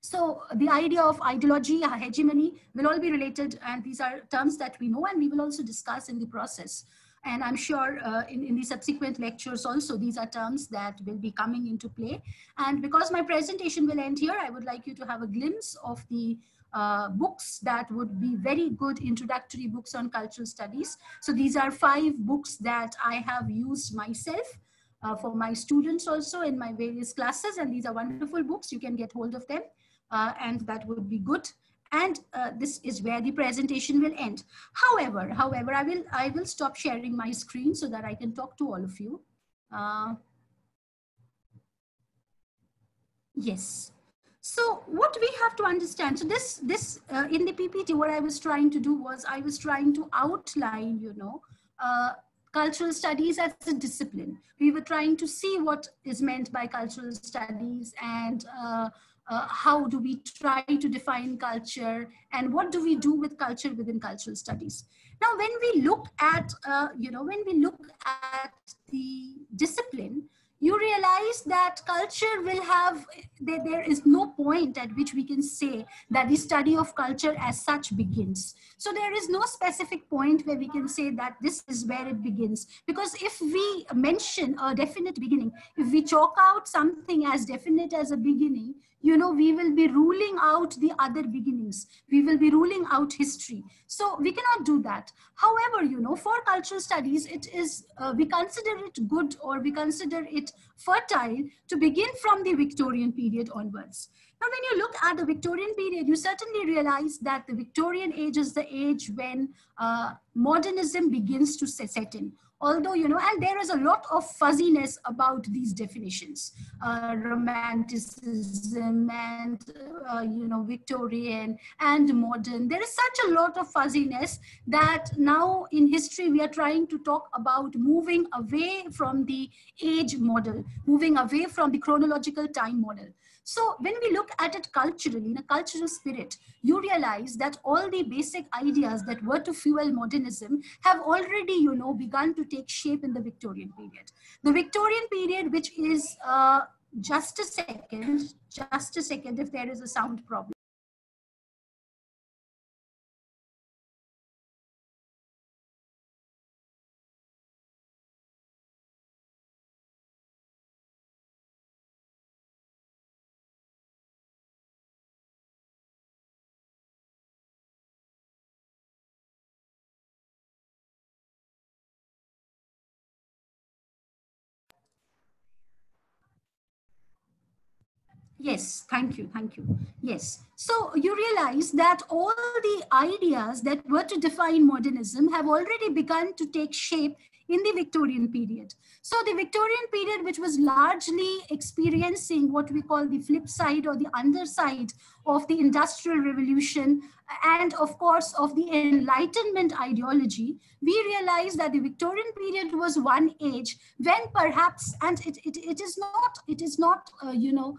So the idea of ideology, hegemony will all be related and these are terms that we know and we will also discuss in the process. And I'm sure uh, in, in the subsequent lectures also, these are terms that will be coming into play. And because my presentation will end here, I would like you to have a glimpse of the uh, books that would be very good introductory books on cultural studies. So these are five books that I have used myself uh, for my students also in my various classes. And these are wonderful books. You can get hold of them uh, and that would be good. And uh, this is where the presentation will end. However, however, I will, I will stop sharing my screen so that I can talk to all of you. Uh, yes. So what we have to understand, so this, this uh, in the PPT, what I was trying to do was I was trying to outline, you know, uh, cultural studies as a discipline. We were trying to see what is meant by cultural studies and uh, uh, how do we try to define culture and what do we do with culture within cultural studies. Now, when we look at, uh, you know, when we look at the discipline, you realize that culture will have, there, there is no point at which we can say that the study of culture as such begins. So there is no specific point where we can say that this is where it begins. Because if we mention a definite beginning, if we chalk out something as definite as a beginning, you know, we will be ruling out the other beginnings. We will be ruling out history. So we cannot do that. However, you know, for cultural studies, it is, uh, we consider it good or we consider it fertile to begin from the Victorian period onwards. Now, when you look at the Victorian period, you certainly realize that the Victorian age is the age when uh, modernism begins to set in although you know and there is a lot of fuzziness about these definitions. Uh, romanticism and uh, you know victorian and modern. There is such a lot of fuzziness that now in history we are trying to talk about moving away from the age model moving away from the chronological time model so when we look at it culturally, in a cultural spirit, you realize that all the basic ideas that were to fuel modernism have already, you know, begun to take shape in the Victorian period. The Victorian period, which is uh, just a second, just a second, if there is a sound problem. Yes, thank you, thank you. Yes. So you realize that all the ideas that were to define modernism have already begun to take shape in the Victorian period. So the Victorian period, which was largely experiencing what we call the flip side or the underside of the Industrial Revolution and of course of the Enlightenment ideology, we realize that the Victorian period was one age when perhaps, and it, it, it is not, it is not, uh, you know,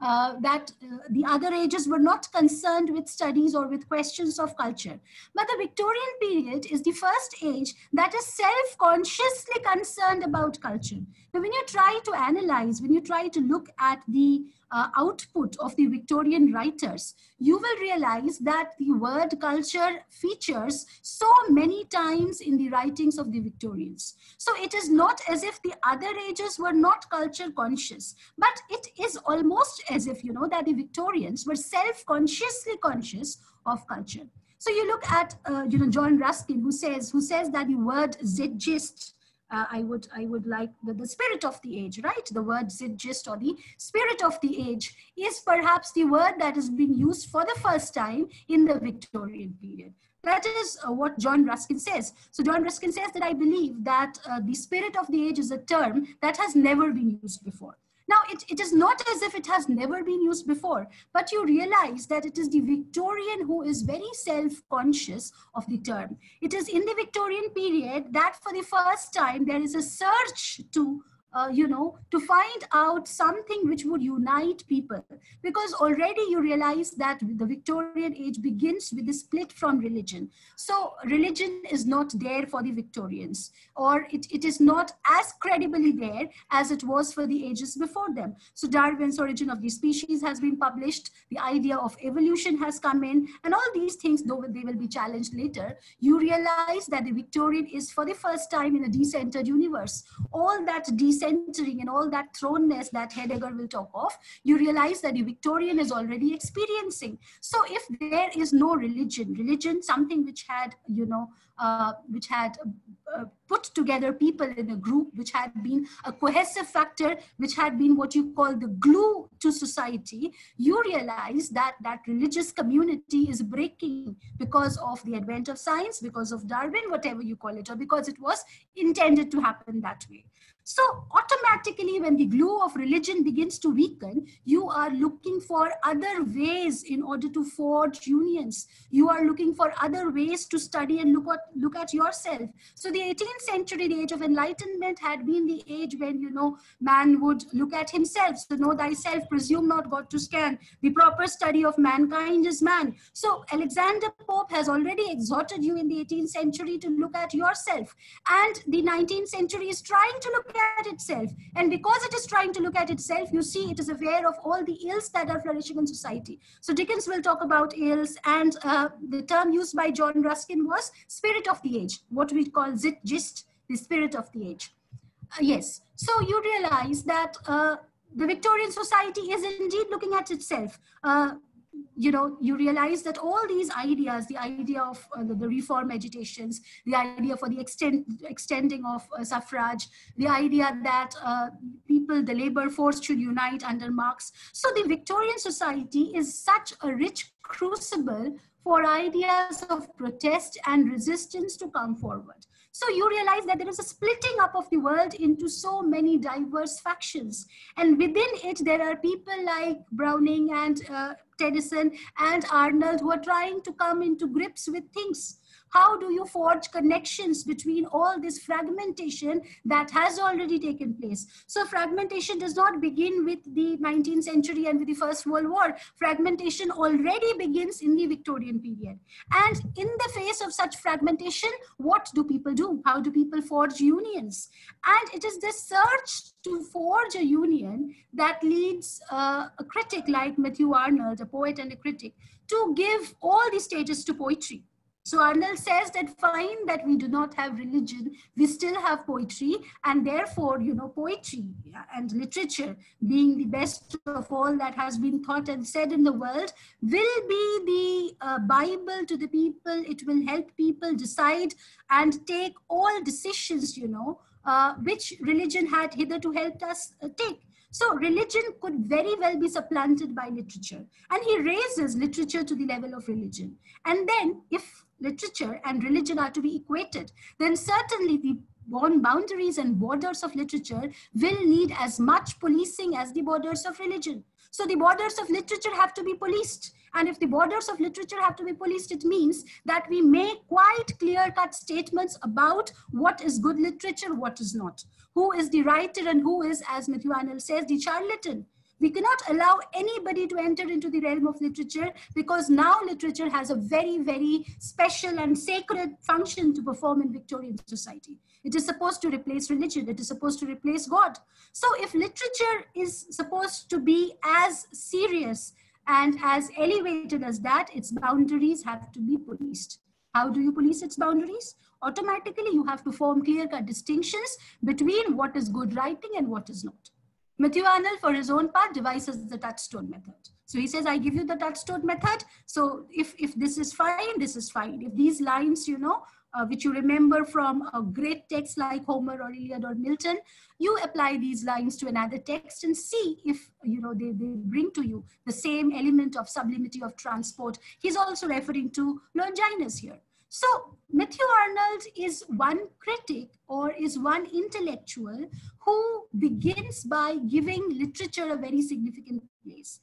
uh, that uh, the other ages were not concerned with studies or with questions of culture. But the Victorian period is the first age that is self-consciously concerned about culture. Now, when you try to analyze, when you try to look at the uh, output of the Victorian writers, you will realize that the word culture features so many times in the writings of the Victorians. So it is not as if the other ages were not culture conscious, but it is almost as if, you know, that the Victorians were self-consciously conscious of culture. So you look at, uh, you know, John Ruskin, who says, who says that the word Zeitgeist uh, I would I would like the, the spirit of the age, right? The word Zeitgeist or the spirit of the age is perhaps the word that is being used for the first time in the Victorian period. That is uh, what John Ruskin says. So John Ruskin says that I believe that uh, the spirit of the age is a term that has never been used before. Now, it, it is not as if it has never been used before, but you realize that it is the Victorian who is very self-conscious of the term. It is in the Victorian period that for the first time there is a search to uh, you know, to find out something which would unite people. Because already you realize that the Victorian age begins with the split from religion. So religion is not there for the Victorians, or it, it is not as credibly there as it was for the ages before them. So Darwin's Origin of the Species has been published, the idea of evolution has come in, and all these things, though they will be challenged later, you realize that the Victorian is for the first time in a decentered universe. All that decent centering and all that thrownness that Heidegger will talk of, you realize that the Victorian is already experiencing. So if there is no religion, religion, something which had, you know, uh, which had uh, put together people in a group, which had been a cohesive factor, which had been what you call the glue to society, you realize that that religious community is breaking because of the advent of science, because of Darwin, whatever you call it, or because it was intended to happen that way. So automatically when the glue of religion begins to weaken, you are looking for other ways in order to forge unions. You are looking for other ways to study and look at, look at yourself. So the 18th century, the age of enlightenment had been the age when, you know, man would look at himself. So know thyself, presume not God to scan. The proper study of mankind is man. So Alexander Pope has already exhorted you in the 18th century to look at yourself. And the 19th century is trying to look at itself. And because it is trying to look at itself, you see it is aware of all the ills that are flourishing in society. So Dickens will talk about ills, and uh, the term used by John Ruskin was spirit of the age, what we call Zeitgeist, the spirit of the age. Uh, yes, so you realize that uh, the Victorian society is indeed looking at itself. Uh, you know, you realize that all these ideas, the idea of uh, the, the, reform agitations, the idea for the extend, extending of uh, suffrage, the idea that uh, people, the labor force should unite under Marx. So the Victorian society is such a rich crucible for ideas of protest and resistance to come forward. So you realize that there is a splitting up of the world into so many diverse factions. And within it, there are people like Browning and uh, Tennyson and Arnold who are trying to come into grips with things. How do you forge connections between all this fragmentation that has already taken place? So fragmentation does not begin with the 19th century and with the First World War. Fragmentation already begins in the Victorian period. And in the face of such fragmentation, what do people do? How do people forge unions? And it is this search to forge a union that leads uh, a critic like Matthew Arnold, a poet and a critic, to give all the stages to poetry. So Arnold says that fine that we do not have religion, we still have poetry, and therefore, you know, poetry and literature being the best of all that has been thought and said in the world will be the uh, Bible to the people. It will help people decide and take all decisions, you know, uh, which religion had hitherto helped us uh, take. So religion could very well be supplanted by literature. And he raises literature to the level of religion. And then if literature and religion are to be equated, then certainly the born boundaries and borders of literature will need as much policing as the borders of religion. So the borders of literature have to be policed. And if the borders of literature have to be policed, it means that we make quite clear-cut statements about what is good literature, what is not. Who is the writer and who is, as Matthew Arnold says, the charlatan. We cannot allow anybody to enter into the realm of literature because now literature has a very, very special and sacred function to perform in Victorian society. It is supposed to replace religion. It is supposed to replace God. So if literature is supposed to be as serious and as elevated as that, its boundaries have to be policed. How do you police its boundaries? Automatically, you have to form clear-cut distinctions between what is good writing and what is not. Matthew Arnold, for his own part, devises the touchstone method. So he says, I give you the touchstone method. So if, if this is fine, this is fine. If these lines, you know, uh, which you remember from a great text like Homer or Iliad or Milton, you apply these lines to another text and see if, you know, they, they bring to you the same element of sublimity of transport. He's also referring to Longinus here. So Matthew Arnold is one critic or is one intellectual who begins by giving literature a very significant place.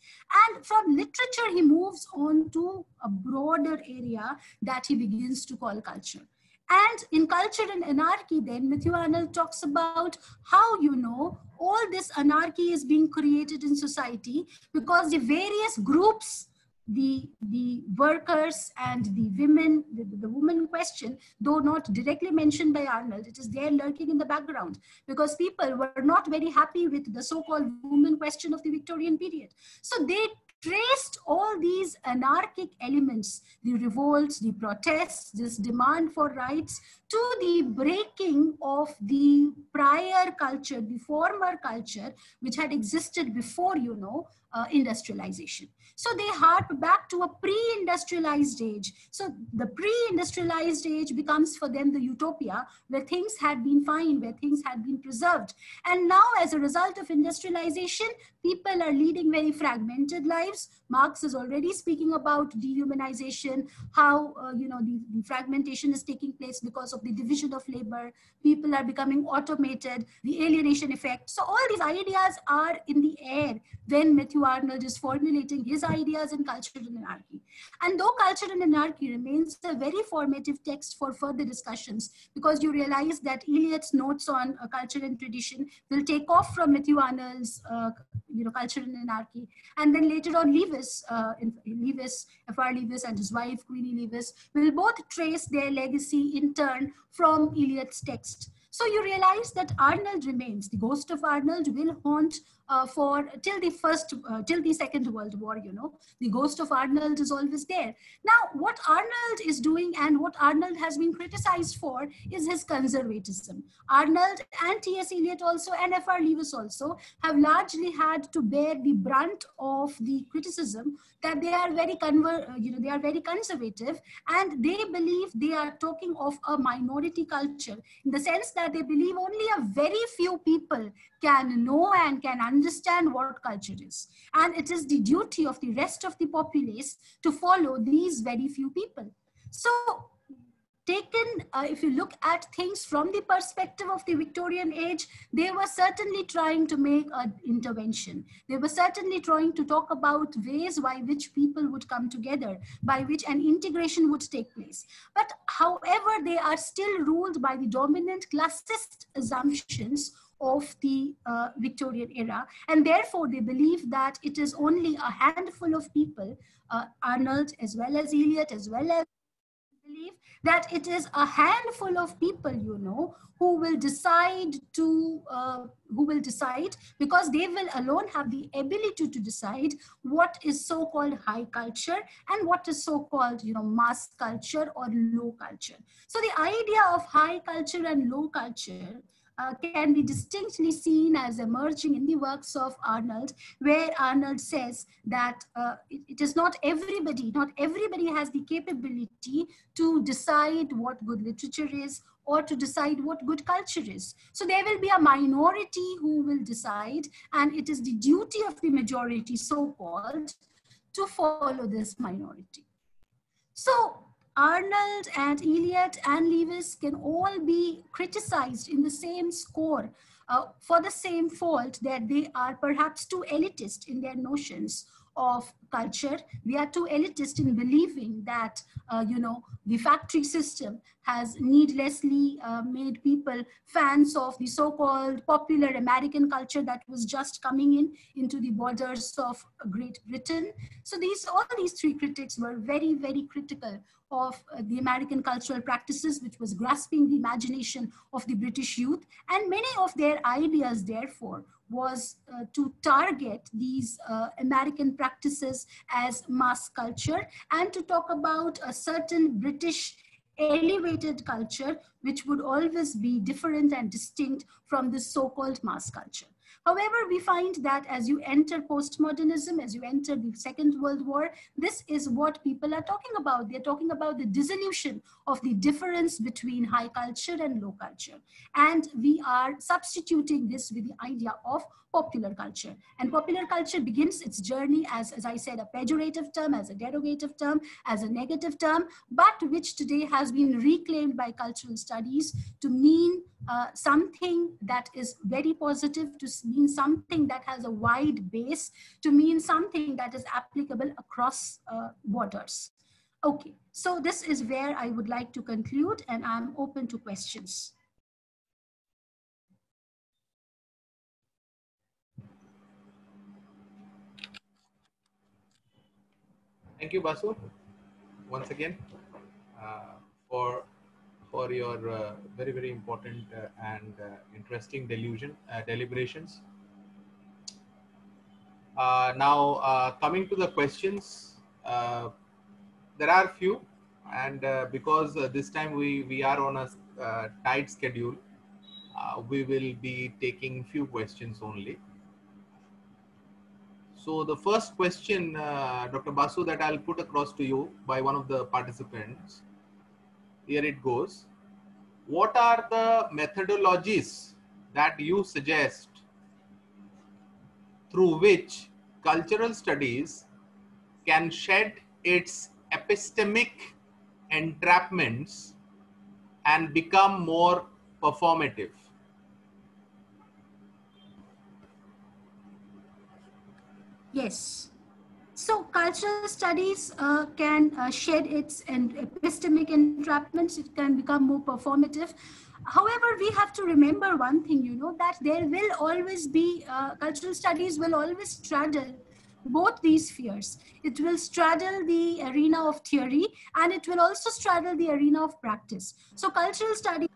And from literature, he moves on to a broader area that he begins to call culture. And in Culture and Anarchy, then Matthew Arnold talks about how, you know, all this anarchy is being created in society because the various groups the the workers and the women the, the woman question though not directly mentioned by arnold it is there lurking in the background because people were not very happy with the so-called woman question of the victorian period so they traced all these anarchic elements the revolts the protests this demand for rights to the breaking of the prior culture the former culture which had existed before you know uh, industrialization. So they harp back to a pre-industrialized age. So the pre-industrialized age becomes for them the utopia where things had been fine, where things had been preserved. And now as a result of industrialization, people are leading very fragmented lives. Marx is already speaking about dehumanization, how uh, you know the, the fragmentation is taking place because of the division of labor. People are becoming automated, the alienation effect. So all these ideas are in the air when Matthew Arnold is formulating his ideas in Culture and Anarchy. And though Culture and Anarchy remains a very formative text for further discussions, because you realize that Eliot's notes on uh, culture and tradition will take off from Matthew Arnold's uh, you know, Culture and Anarchy. And then later on, Leavis, uh, Leavis, F.R. Leavis and his wife, Queenie Leavis, will both trace their legacy in turn from Eliot's text. So you realize that Arnold remains, the ghost of Arnold will haunt uh, for till the first, uh, till the second world war, you know, the ghost of Arnold is always there. Now, what Arnold is doing and what Arnold has been criticized for is his conservatism. Arnold and T.S. Eliot also and F.R. Leavis also have largely had to bear the brunt of the criticism that they are very conver- uh, you know, they are very conservative and they believe they are talking of a minority culture in the sense that they believe only a very few people can know and can understand what culture is. And it is the duty of the rest of the populace to follow these very few people. So taken, uh, if you look at things from the perspective of the Victorian age, they were certainly trying to make an intervention. They were certainly trying to talk about ways by which people would come together, by which an integration would take place. But however, they are still ruled by the dominant classist assumptions of the uh, Victorian era. And therefore, they believe that it is only a handful of people, uh, Arnold as well as Eliot, as well as believe that it is a handful of people, you know, who will decide to, uh, who will decide because they will alone have the ability to decide what is so-called high culture and what is so-called, you know, mass culture or low culture. So the idea of high culture and low culture uh, can be distinctly seen as emerging in the works of Arnold, where Arnold says that uh, it, it is not everybody, not everybody has the capability to decide what good literature is or to decide what good culture is. So there will be a minority who will decide, and it is the duty of the majority, so-called, to follow this minority. So Arnold and Eliot and Leavis can all be criticized in the same score uh, for the same fault that they are perhaps too elitist in their notions of culture. We are too elitist in believing that, uh, you know, the factory system has needlessly uh, made people fans of the so-called popular American culture that was just coming in into the borders of Great Britain. So these, all these three critics were very, very critical of uh, the American cultural practices, which was grasping the imagination of the British youth. And many of their ideas, therefore, was uh, to target these uh, American practices as mass culture and to talk about a certain British elevated culture, which would always be different and distinct from the so-called mass culture. However, we find that as you enter postmodernism, as you enter the Second World War, this is what people are talking about. They're talking about the dissolution of the difference between high culture and low culture. And we are substituting this with the idea of popular culture. And popular culture begins its journey as, as I said, a pejorative term, as a derogative term, as a negative term, but which today has been reclaimed by cultural studies to mean uh, something that is very positive, to mean something that has a wide base, to mean something that is applicable across uh, borders. Okay, so this is where I would like to conclude and I'm open to questions. Thank you, Basu, once again uh, for for your uh, very very important uh, and uh, interesting delusion uh, deliberations. Uh, now coming to the questions, there are few, and because this time we we are on a tight schedule, we will be taking few questions only. So the first question, uh, Dr. Basu, that I'll put across to you by one of the participants. Here it goes. What are the methodologies that you suggest through which cultural studies can shed its epistemic entrapments and become more performative? Yes. So cultural studies uh, can uh, shed its and epistemic entrapments. It can become more performative. However, we have to remember one thing, you know, that there will always be, uh, cultural studies will always straddle both these spheres. It will straddle the arena of theory and it will also straddle the arena of practice. So cultural studies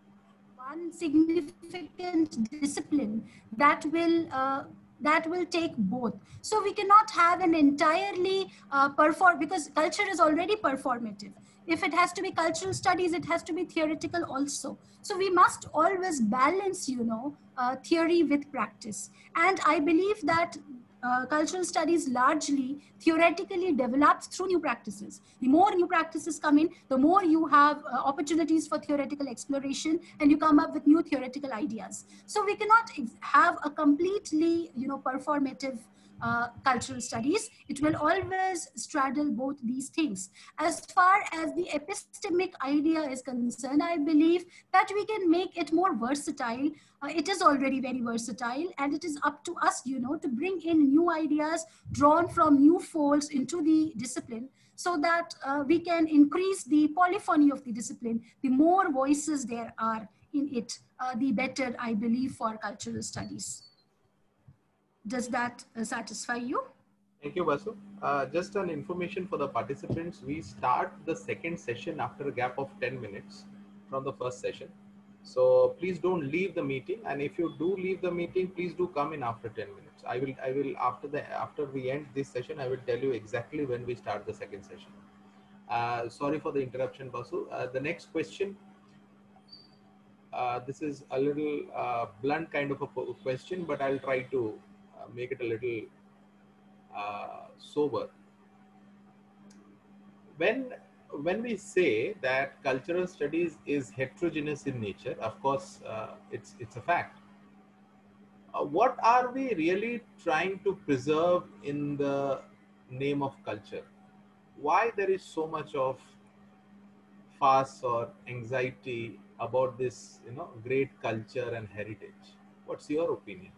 one significant discipline that will uh, that will take both. So we cannot have an entirely uh, perform because culture is already performative. If it has to be cultural studies, it has to be theoretical also. So we must always balance, you know, uh, theory with practice. And I believe that uh, cultural studies largely theoretically develops through new practices. The more new practices come in, the more you have uh, opportunities for theoretical exploration and you come up with new theoretical ideas. So we cannot have a completely, you know, performative uh, cultural studies, it will always straddle both these things. As far as the epistemic idea is concerned, I believe that we can make it more versatile. Uh, it is already very versatile and it is up to us, you know, to bring in new ideas drawn from new folds into the discipline so that uh, we can increase the polyphony of the discipline. The more voices there are in it, uh, the better, I believe, for cultural studies. Does that uh, satisfy you? Thank you, Basu. Uh, just an information for the participants. We start the second session after a gap of 10 minutes from the first session. So please don't leave the meeting. And if you do leave the meeting, please do come in after 10 minutes. I will, I will, after the, after we end this session, I will tell you exactly when we start the second session. Uh, sorry for the interruption, Basu. Uh, the next question, uh, this is a little uh, blunt kind of a question, but I'll try to make it a little uh, sober. When when we say that cultural studies is heterogeneous in nature, of course, uh, it's it's a fact. Uh, what are we really trying to preserve in the name of culture? Why there is so much of fuss or anxiety about this, you know, great culture and heritage? What's your opinion?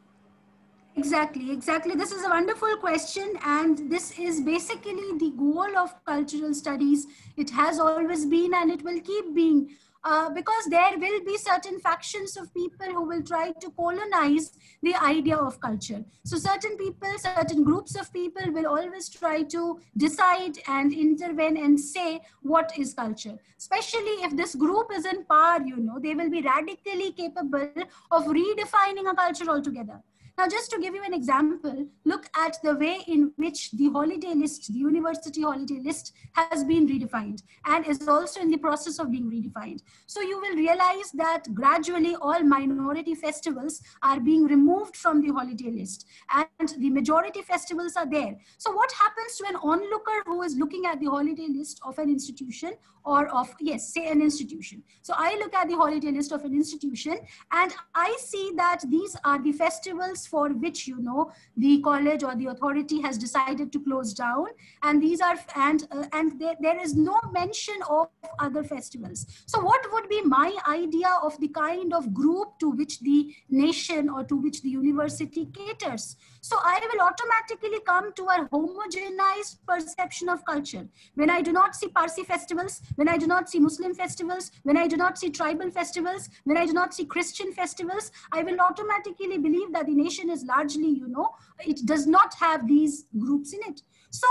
Exactly, exactly. This is a wonderful question, and this is basically the goal of cultural studies. It has always been, and it will keep being. Uh, because there will be certain factions of people who will try to colonize the idea of culture. So certain people, certain groups of people will always try to decide and intervene and say what is culture. Especially if this group is in power, you know, they will be radically capable of redefining a culture altogether. Now, just to give you an example, look at the way in which the holiday list, the university holiday list has been redefined and is also in the process of being redefined. So you will realize that gradually all minority festivals are being removed from the holiday list and the majority festivals are there. So what happens to an onlooker who is looking at the holiday list of an institution or of, yes, say an institution. So I look at the holiday list of an institution and I see that these are the festivals for which you know the college or the authority has decided to close down. And these are and uh, and there, there is no mention of other festivals. So what would be my idea of the kind of group to which the nation or to which the university caters? So i will automatically come to a homogenized perception of culture. When i do not see parsi festivals when i do not see muslim festivals when i do not see tribal festivals when i do not see christian festivals i will automatically believe that the nation is largely, you know, it does not have these groups in it. So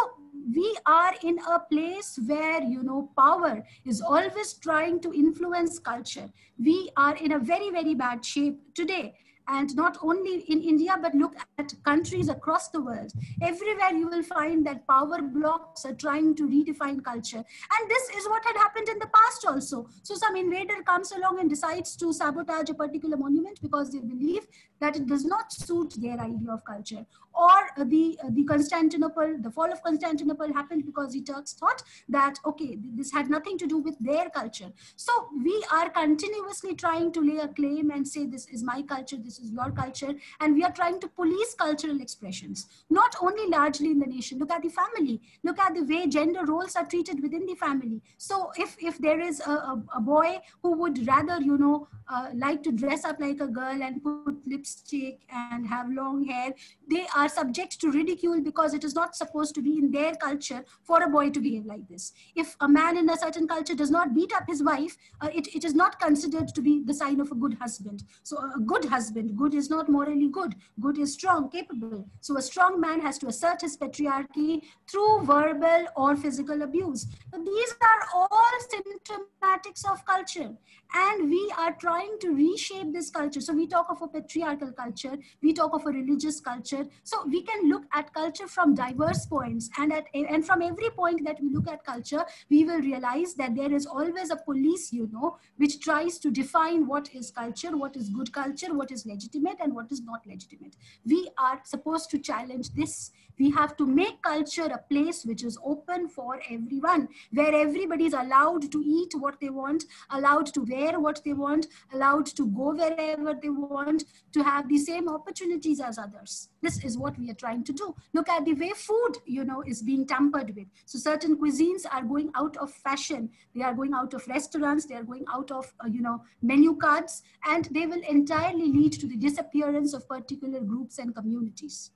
we are in a place where, you know, power is always trying to influence culture. We are in a very, very bad shape today and not only in India, but look at countries across the world. Everywhere you will find that power blocks are trying to redefine culture. And this is what had happened in the past also. So some invader comes along and decides to sabotage a particular monument because they believe that it does not suit their idea of culture. Or the, the Constantinople, the fall of Constantinople happened because the Turks thought that, okay, this had nothing to do with their culture. So we are continuously trying to lay a claim and say, this is my culture, this is your culture and we are trying to police cultural expressions not only largely in the nation. Look at the family. Look at the way gender roles are treated within the family. So if if there is a, a, a boy who would rather you know uh, like to dress up like a girl and put lipstick and have long hair they are subject to ridicule because it is not supposed to be in their culture for a boy to behave like this. If a man in a certain culture does not beat up his wife uh, it, it is not considered to be the sign of a good husband. So a good husband good is not morally good. Good is strong, capable. So a strong man has to assert his patriarchy through verbal or physical abuse. But these are all symptomatics of culture. And we are trying to reshape this culture. So we talk of a patriarchal culture, we talk of a religious culture. So we can look at culture from diverse points. And, at, and from every point that we look at culture, we will realize that there is always a police, you know, which tries to define what is culture, what is good culture, what is legitimate and what is not legitimate. We are supposed to challenge this. We have to make culture a place which is open for everyone, where everybody is allowed to eat what they want, allowed to wear what they want, allowed to go wherever they want, to have the same opportunities as others. This is what we are trying to do. Look at the way food, you know, is being tampered with. So certain cuisines are going out of fashion. They are going out of restaurants. They are going out of, uh, you know, menu cards, and they will entirely lead to the disappearance of particular groups and communities.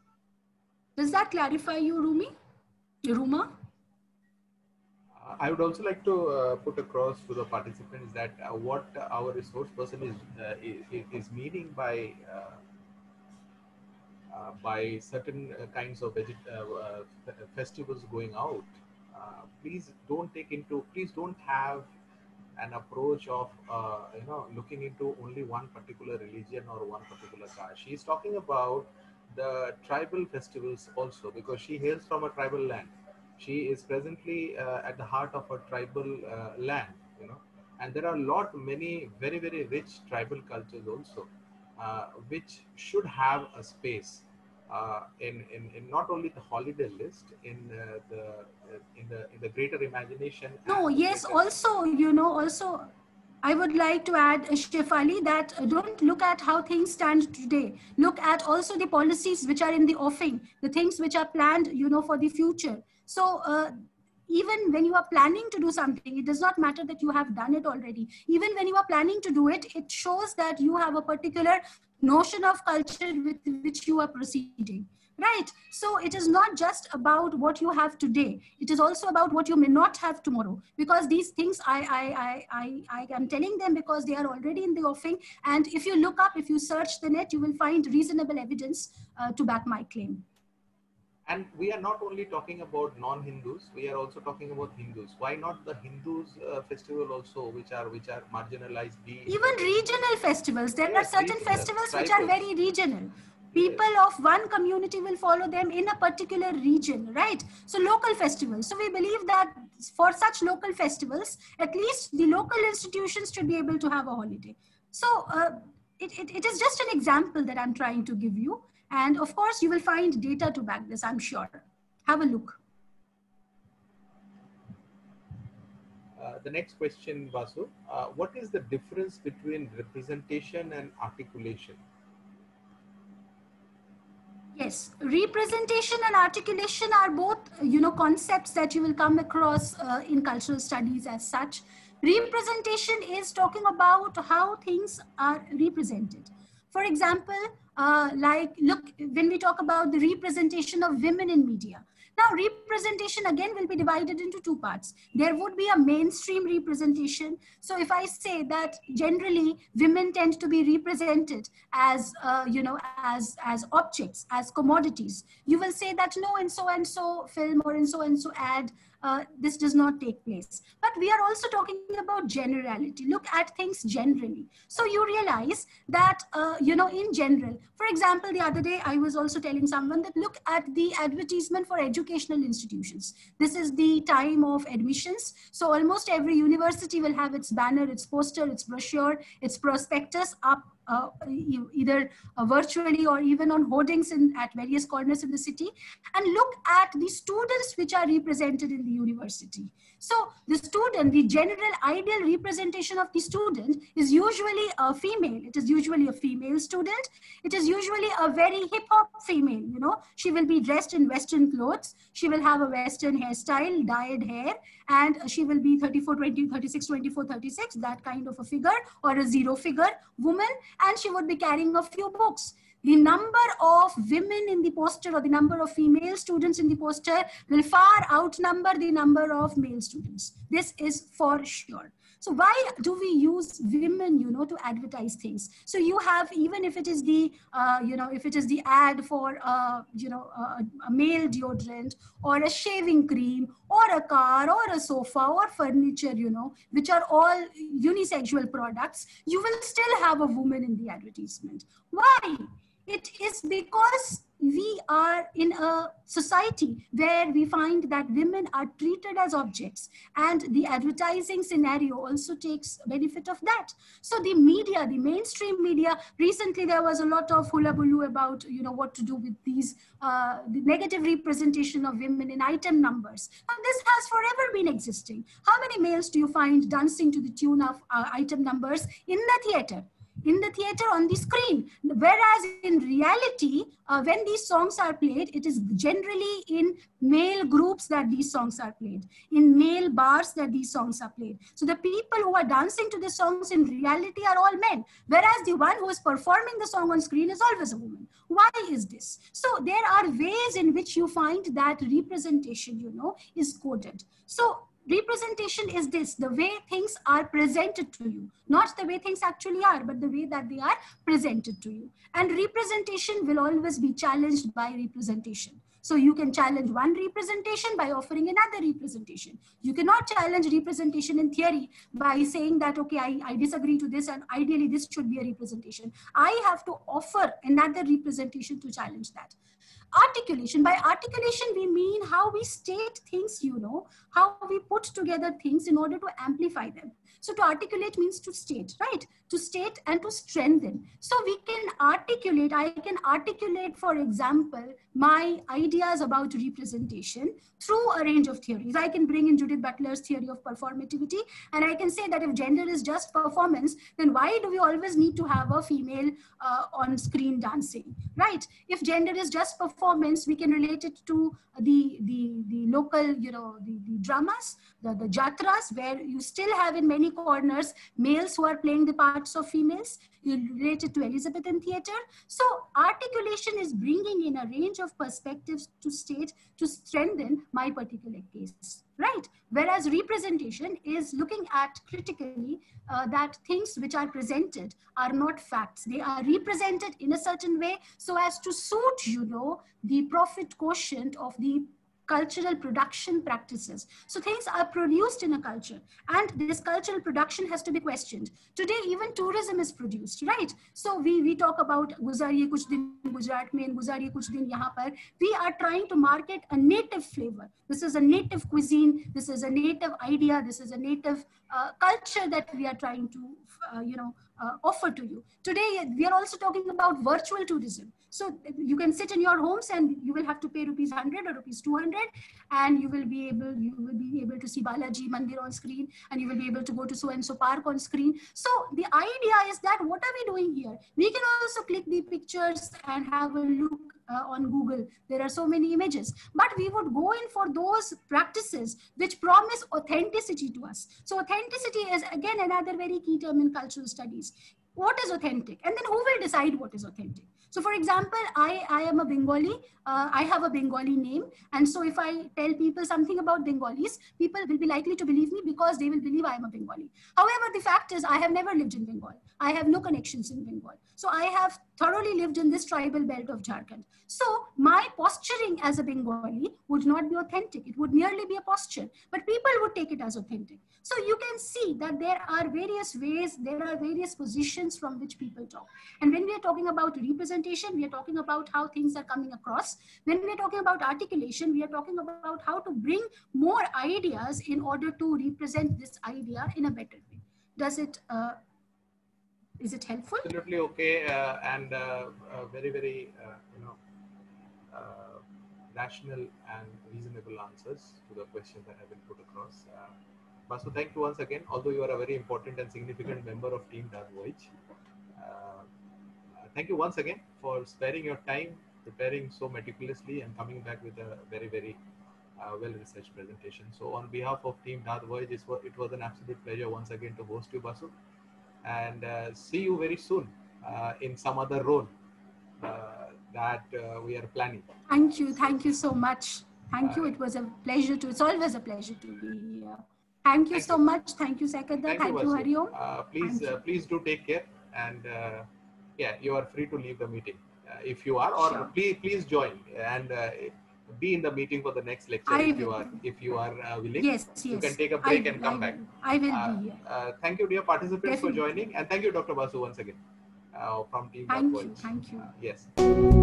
Does that clarify you, Rumi? Ruma? I would also like to uh, put across to the participants that uh, what our resource person is uh, is, is, meaning by uh, uh, by certain uh, kinds of festivals going out. please don't take into please don't have an approach of you know looking into only one particular religion or one particular caste. She's talking about the tribal festivals also because she hails from a tribal land. She is presently uh, at the heart of a tribal uh, land you know. And there are a lot many very very rich tribal cultures also uh, which should have a space uh, in, in, in not only the holiday list in uh, the in the in the greater imagination no yes also you know also I would like to add, Shefali, that don't look at how things stand today. Look at also the policies which are in the offing, the things which are planned, you know, for the future. So uh, even when you are planning to do something, it does not matter that you have done it already. Even when you are planning to do it, it shows that you have a particular notion of culture with which you are proceeding right. So it is not just about what you have today. It is also about what you may not have tomorrow. Because these things i i i i, I am telling them because they are already in the offing. And if you look up if you search the net you will find reasonable evidence uh, to back my claim. And we are not only talking about non-hindus we are also talking about hindus. Why not the hindus uh, festival also which are which are marginalized? Even regional festivals. There are certain regional, festivals which are very regional people of one community will follow them in a particular region right? So local festivals. So we believe that for such local festivals at least the local institutions should be able to have a holiday. So uh, it, it, it is just an example that i'm trying to give you. And of course you will find data to back this i'm sure. Have a look. Uh, the next question, Basu, uh, what is the difference between representation and articulation? Yes, representation and articulation are both, you know, concepts that you will come across uh, in cultural studies as such. Representation is talking about how things are represented. For example, uh, like look, when we talk about the representation of women in media, now, representation again will be divided into two parts. There would be a mainstream representation. So if I say that generally women tend to be represented as, uh, you know, as, as objects, as commodities, you will say that no, in so and so film or in so and so ad, uh, this does not take place. But we are also talking about generality. Look at things generally. So you realize that, uh, you know, in general, for example, the other day I was also telling someone that look at the advertisement for educational institutions. This is the time of admissions. So almost every university will have its banner, its poster, its brochure, its prospectus up uh, either uh, virtually or even on hoardings in, at various corners in the city and look at the students which are represented in the university. So the student, the general ideal representation of the student is usually a female. It is usually a female student. It is usually a very hip hop female, you know. She will be dressed in Western clothes. She will have a Western hairstyle, dyed hair, and she will be 34, 20, 36, 24, 36, that kind of a figure or a zero figure woman. And she would be carrying a few books the number of women in the poster or the number of female students in the poster will far outnumber the number of male students. This is for sure. So why do we use women, you know, to advertise things? So you have, even if it is the, uh, you know, if it is the ad for, uh, you know, a, a male deodorant or a shaving cream or a car or a sofa or furniture, you know, which are all unisexual products, you will still have a woman in the advertisement. Why? It is because we are in a society where we find that women are treated as objects and the advertising scenario also takes benefit of that. So the media the mainstream media recently there was a lot of hullabaloo about you know what to do with these uh, the negative representation of women in item numbers. And this has forever been existing. How many males do you find dancing to the tune of uh, item numbers in the theater in the theater on the screen. Whereas in reality, uh, when these songs are played, it is generally in male groups that these songs are played, in male bars that these songs are played. So the people who are dancing to the songs in reality are all men, whereas the one who is performing the song on screen is always a woman. Why is this? So there are ways in which you find that representation, you know, is coded. So representation is this the way things are presented to you not the way things actually are but the way that they are presented to you and representation will always be challenged by representation so you can challenge one representation by offering another representation. You cannot challenge representation in theory by saying that, okay, I, I disagree to this and ideally this should be a representation. I have to offer another representation to challenge that articulation. By articulation we mean how we state things you know how we put together things in order to amplify them So to articulate means to state, right? To state and to strengthen. So we can articulate, I can articulate, for example, my ideas about representation through a range of theories. I can bring in Judith Butler's theory of performativity, and I can say that if gender is just performance, then why do we always need to have a female uh, on screen dancing, right? If gender is just performance, we can relate it to the, the, the local, you know, the, the dramas, the, the jatras, where you still have in many corners males who are playing the parts of females related to Elizabethan theater. So articulation is bringing in a range of perspectives to state to strengthen my particular case, right? Whereas representation is looking at critically uh, that things which are presented are not facts. They are represented in a certain way so as to suit, you know, the profit quotient of the cultural production practices. So things are produced in a culture and this cultural production has to be questioned. Today, even tourism is produced, right? So we, we talk about Guzariye Kuch Din Gujarat mein, Kuch Din par. We are trying to market a native flavor. This is a native cuisine. This is a native idea. This is a native uh, culture that we are trying to, uh, you know, uh, offer to you. Today, we are also talking about virtual tourism. So you can sit in your homes and you will have to pay rupees 100 or rupees 200 and you will be able, you will be able to see Balaji Mandir on screen and you will be able to go to so-and-so park on screen. So the idea is that what are we doing here? We can also click the pictures and have a look uh, on Google. There are so many images, but we would go in for those practices which promise authenticity to us. So authenticity is again another very key term in cultural studies. What is authentic? And then who will decide what is authentic? So for example, I, I am a Bengali, uh, I have a Bengali name. And so if I tell people something about Bengalis, people will be likely to believe me because they will believe I am a Bengali. However, the fact is I have never lived in Bengal. I have no connections in Bengal. So I have thoroughly lived in this tribal belt of Jharkhand. So my posturing as a Bengali would not be authentic. It would merely be a posture, but people would take it as authentic. So you can see that there are various ways, there are various positions from which people talk. And when we are talking about representation, we are talking about how things are coming across. When we are talking about articulation, we are talking about how to bring more ideas in order to represent this idea in a better way. Does it, uh, is it helpful? Absolutely okay. Uh, and uh, uh very, very, uh, you know, uh, rational and reasonable answers to the questions that have been put across. Basu, thank you once again. Although you are a very important and significant member of Team Daath Voyage, thank you once again for sparing your time, preparing so meticulously, and coming back with a very, very uh, well-researched presentation. So, on behalf of Team Daath Voyage, it was an absolute pleasure once again to host you, Basu, and uh, see you very soon uh, in some other role uh, that uh, we are planning. Thank you. Thank you so much. Thank you. It was a pleasure to. It's always a pleasure to be here. Thank you Thank so you. much. Thank you, Sekada. Thank, Thank you, Hariom. Uh, please, uh, please do take care. And uh, yeah, you are free to leave the meeting uh, if you are, or sure. please, please join and uh, be in the meeting for the next lecture I if you are if you are uh, willing. Yes, yes. You can take a break and come I back. I will uh, be here. Uh, thank you, dear participants, Definitely. for joining, and thank you, Dr. Basu, once again uh, from Team. Thank you. Thank you. yes.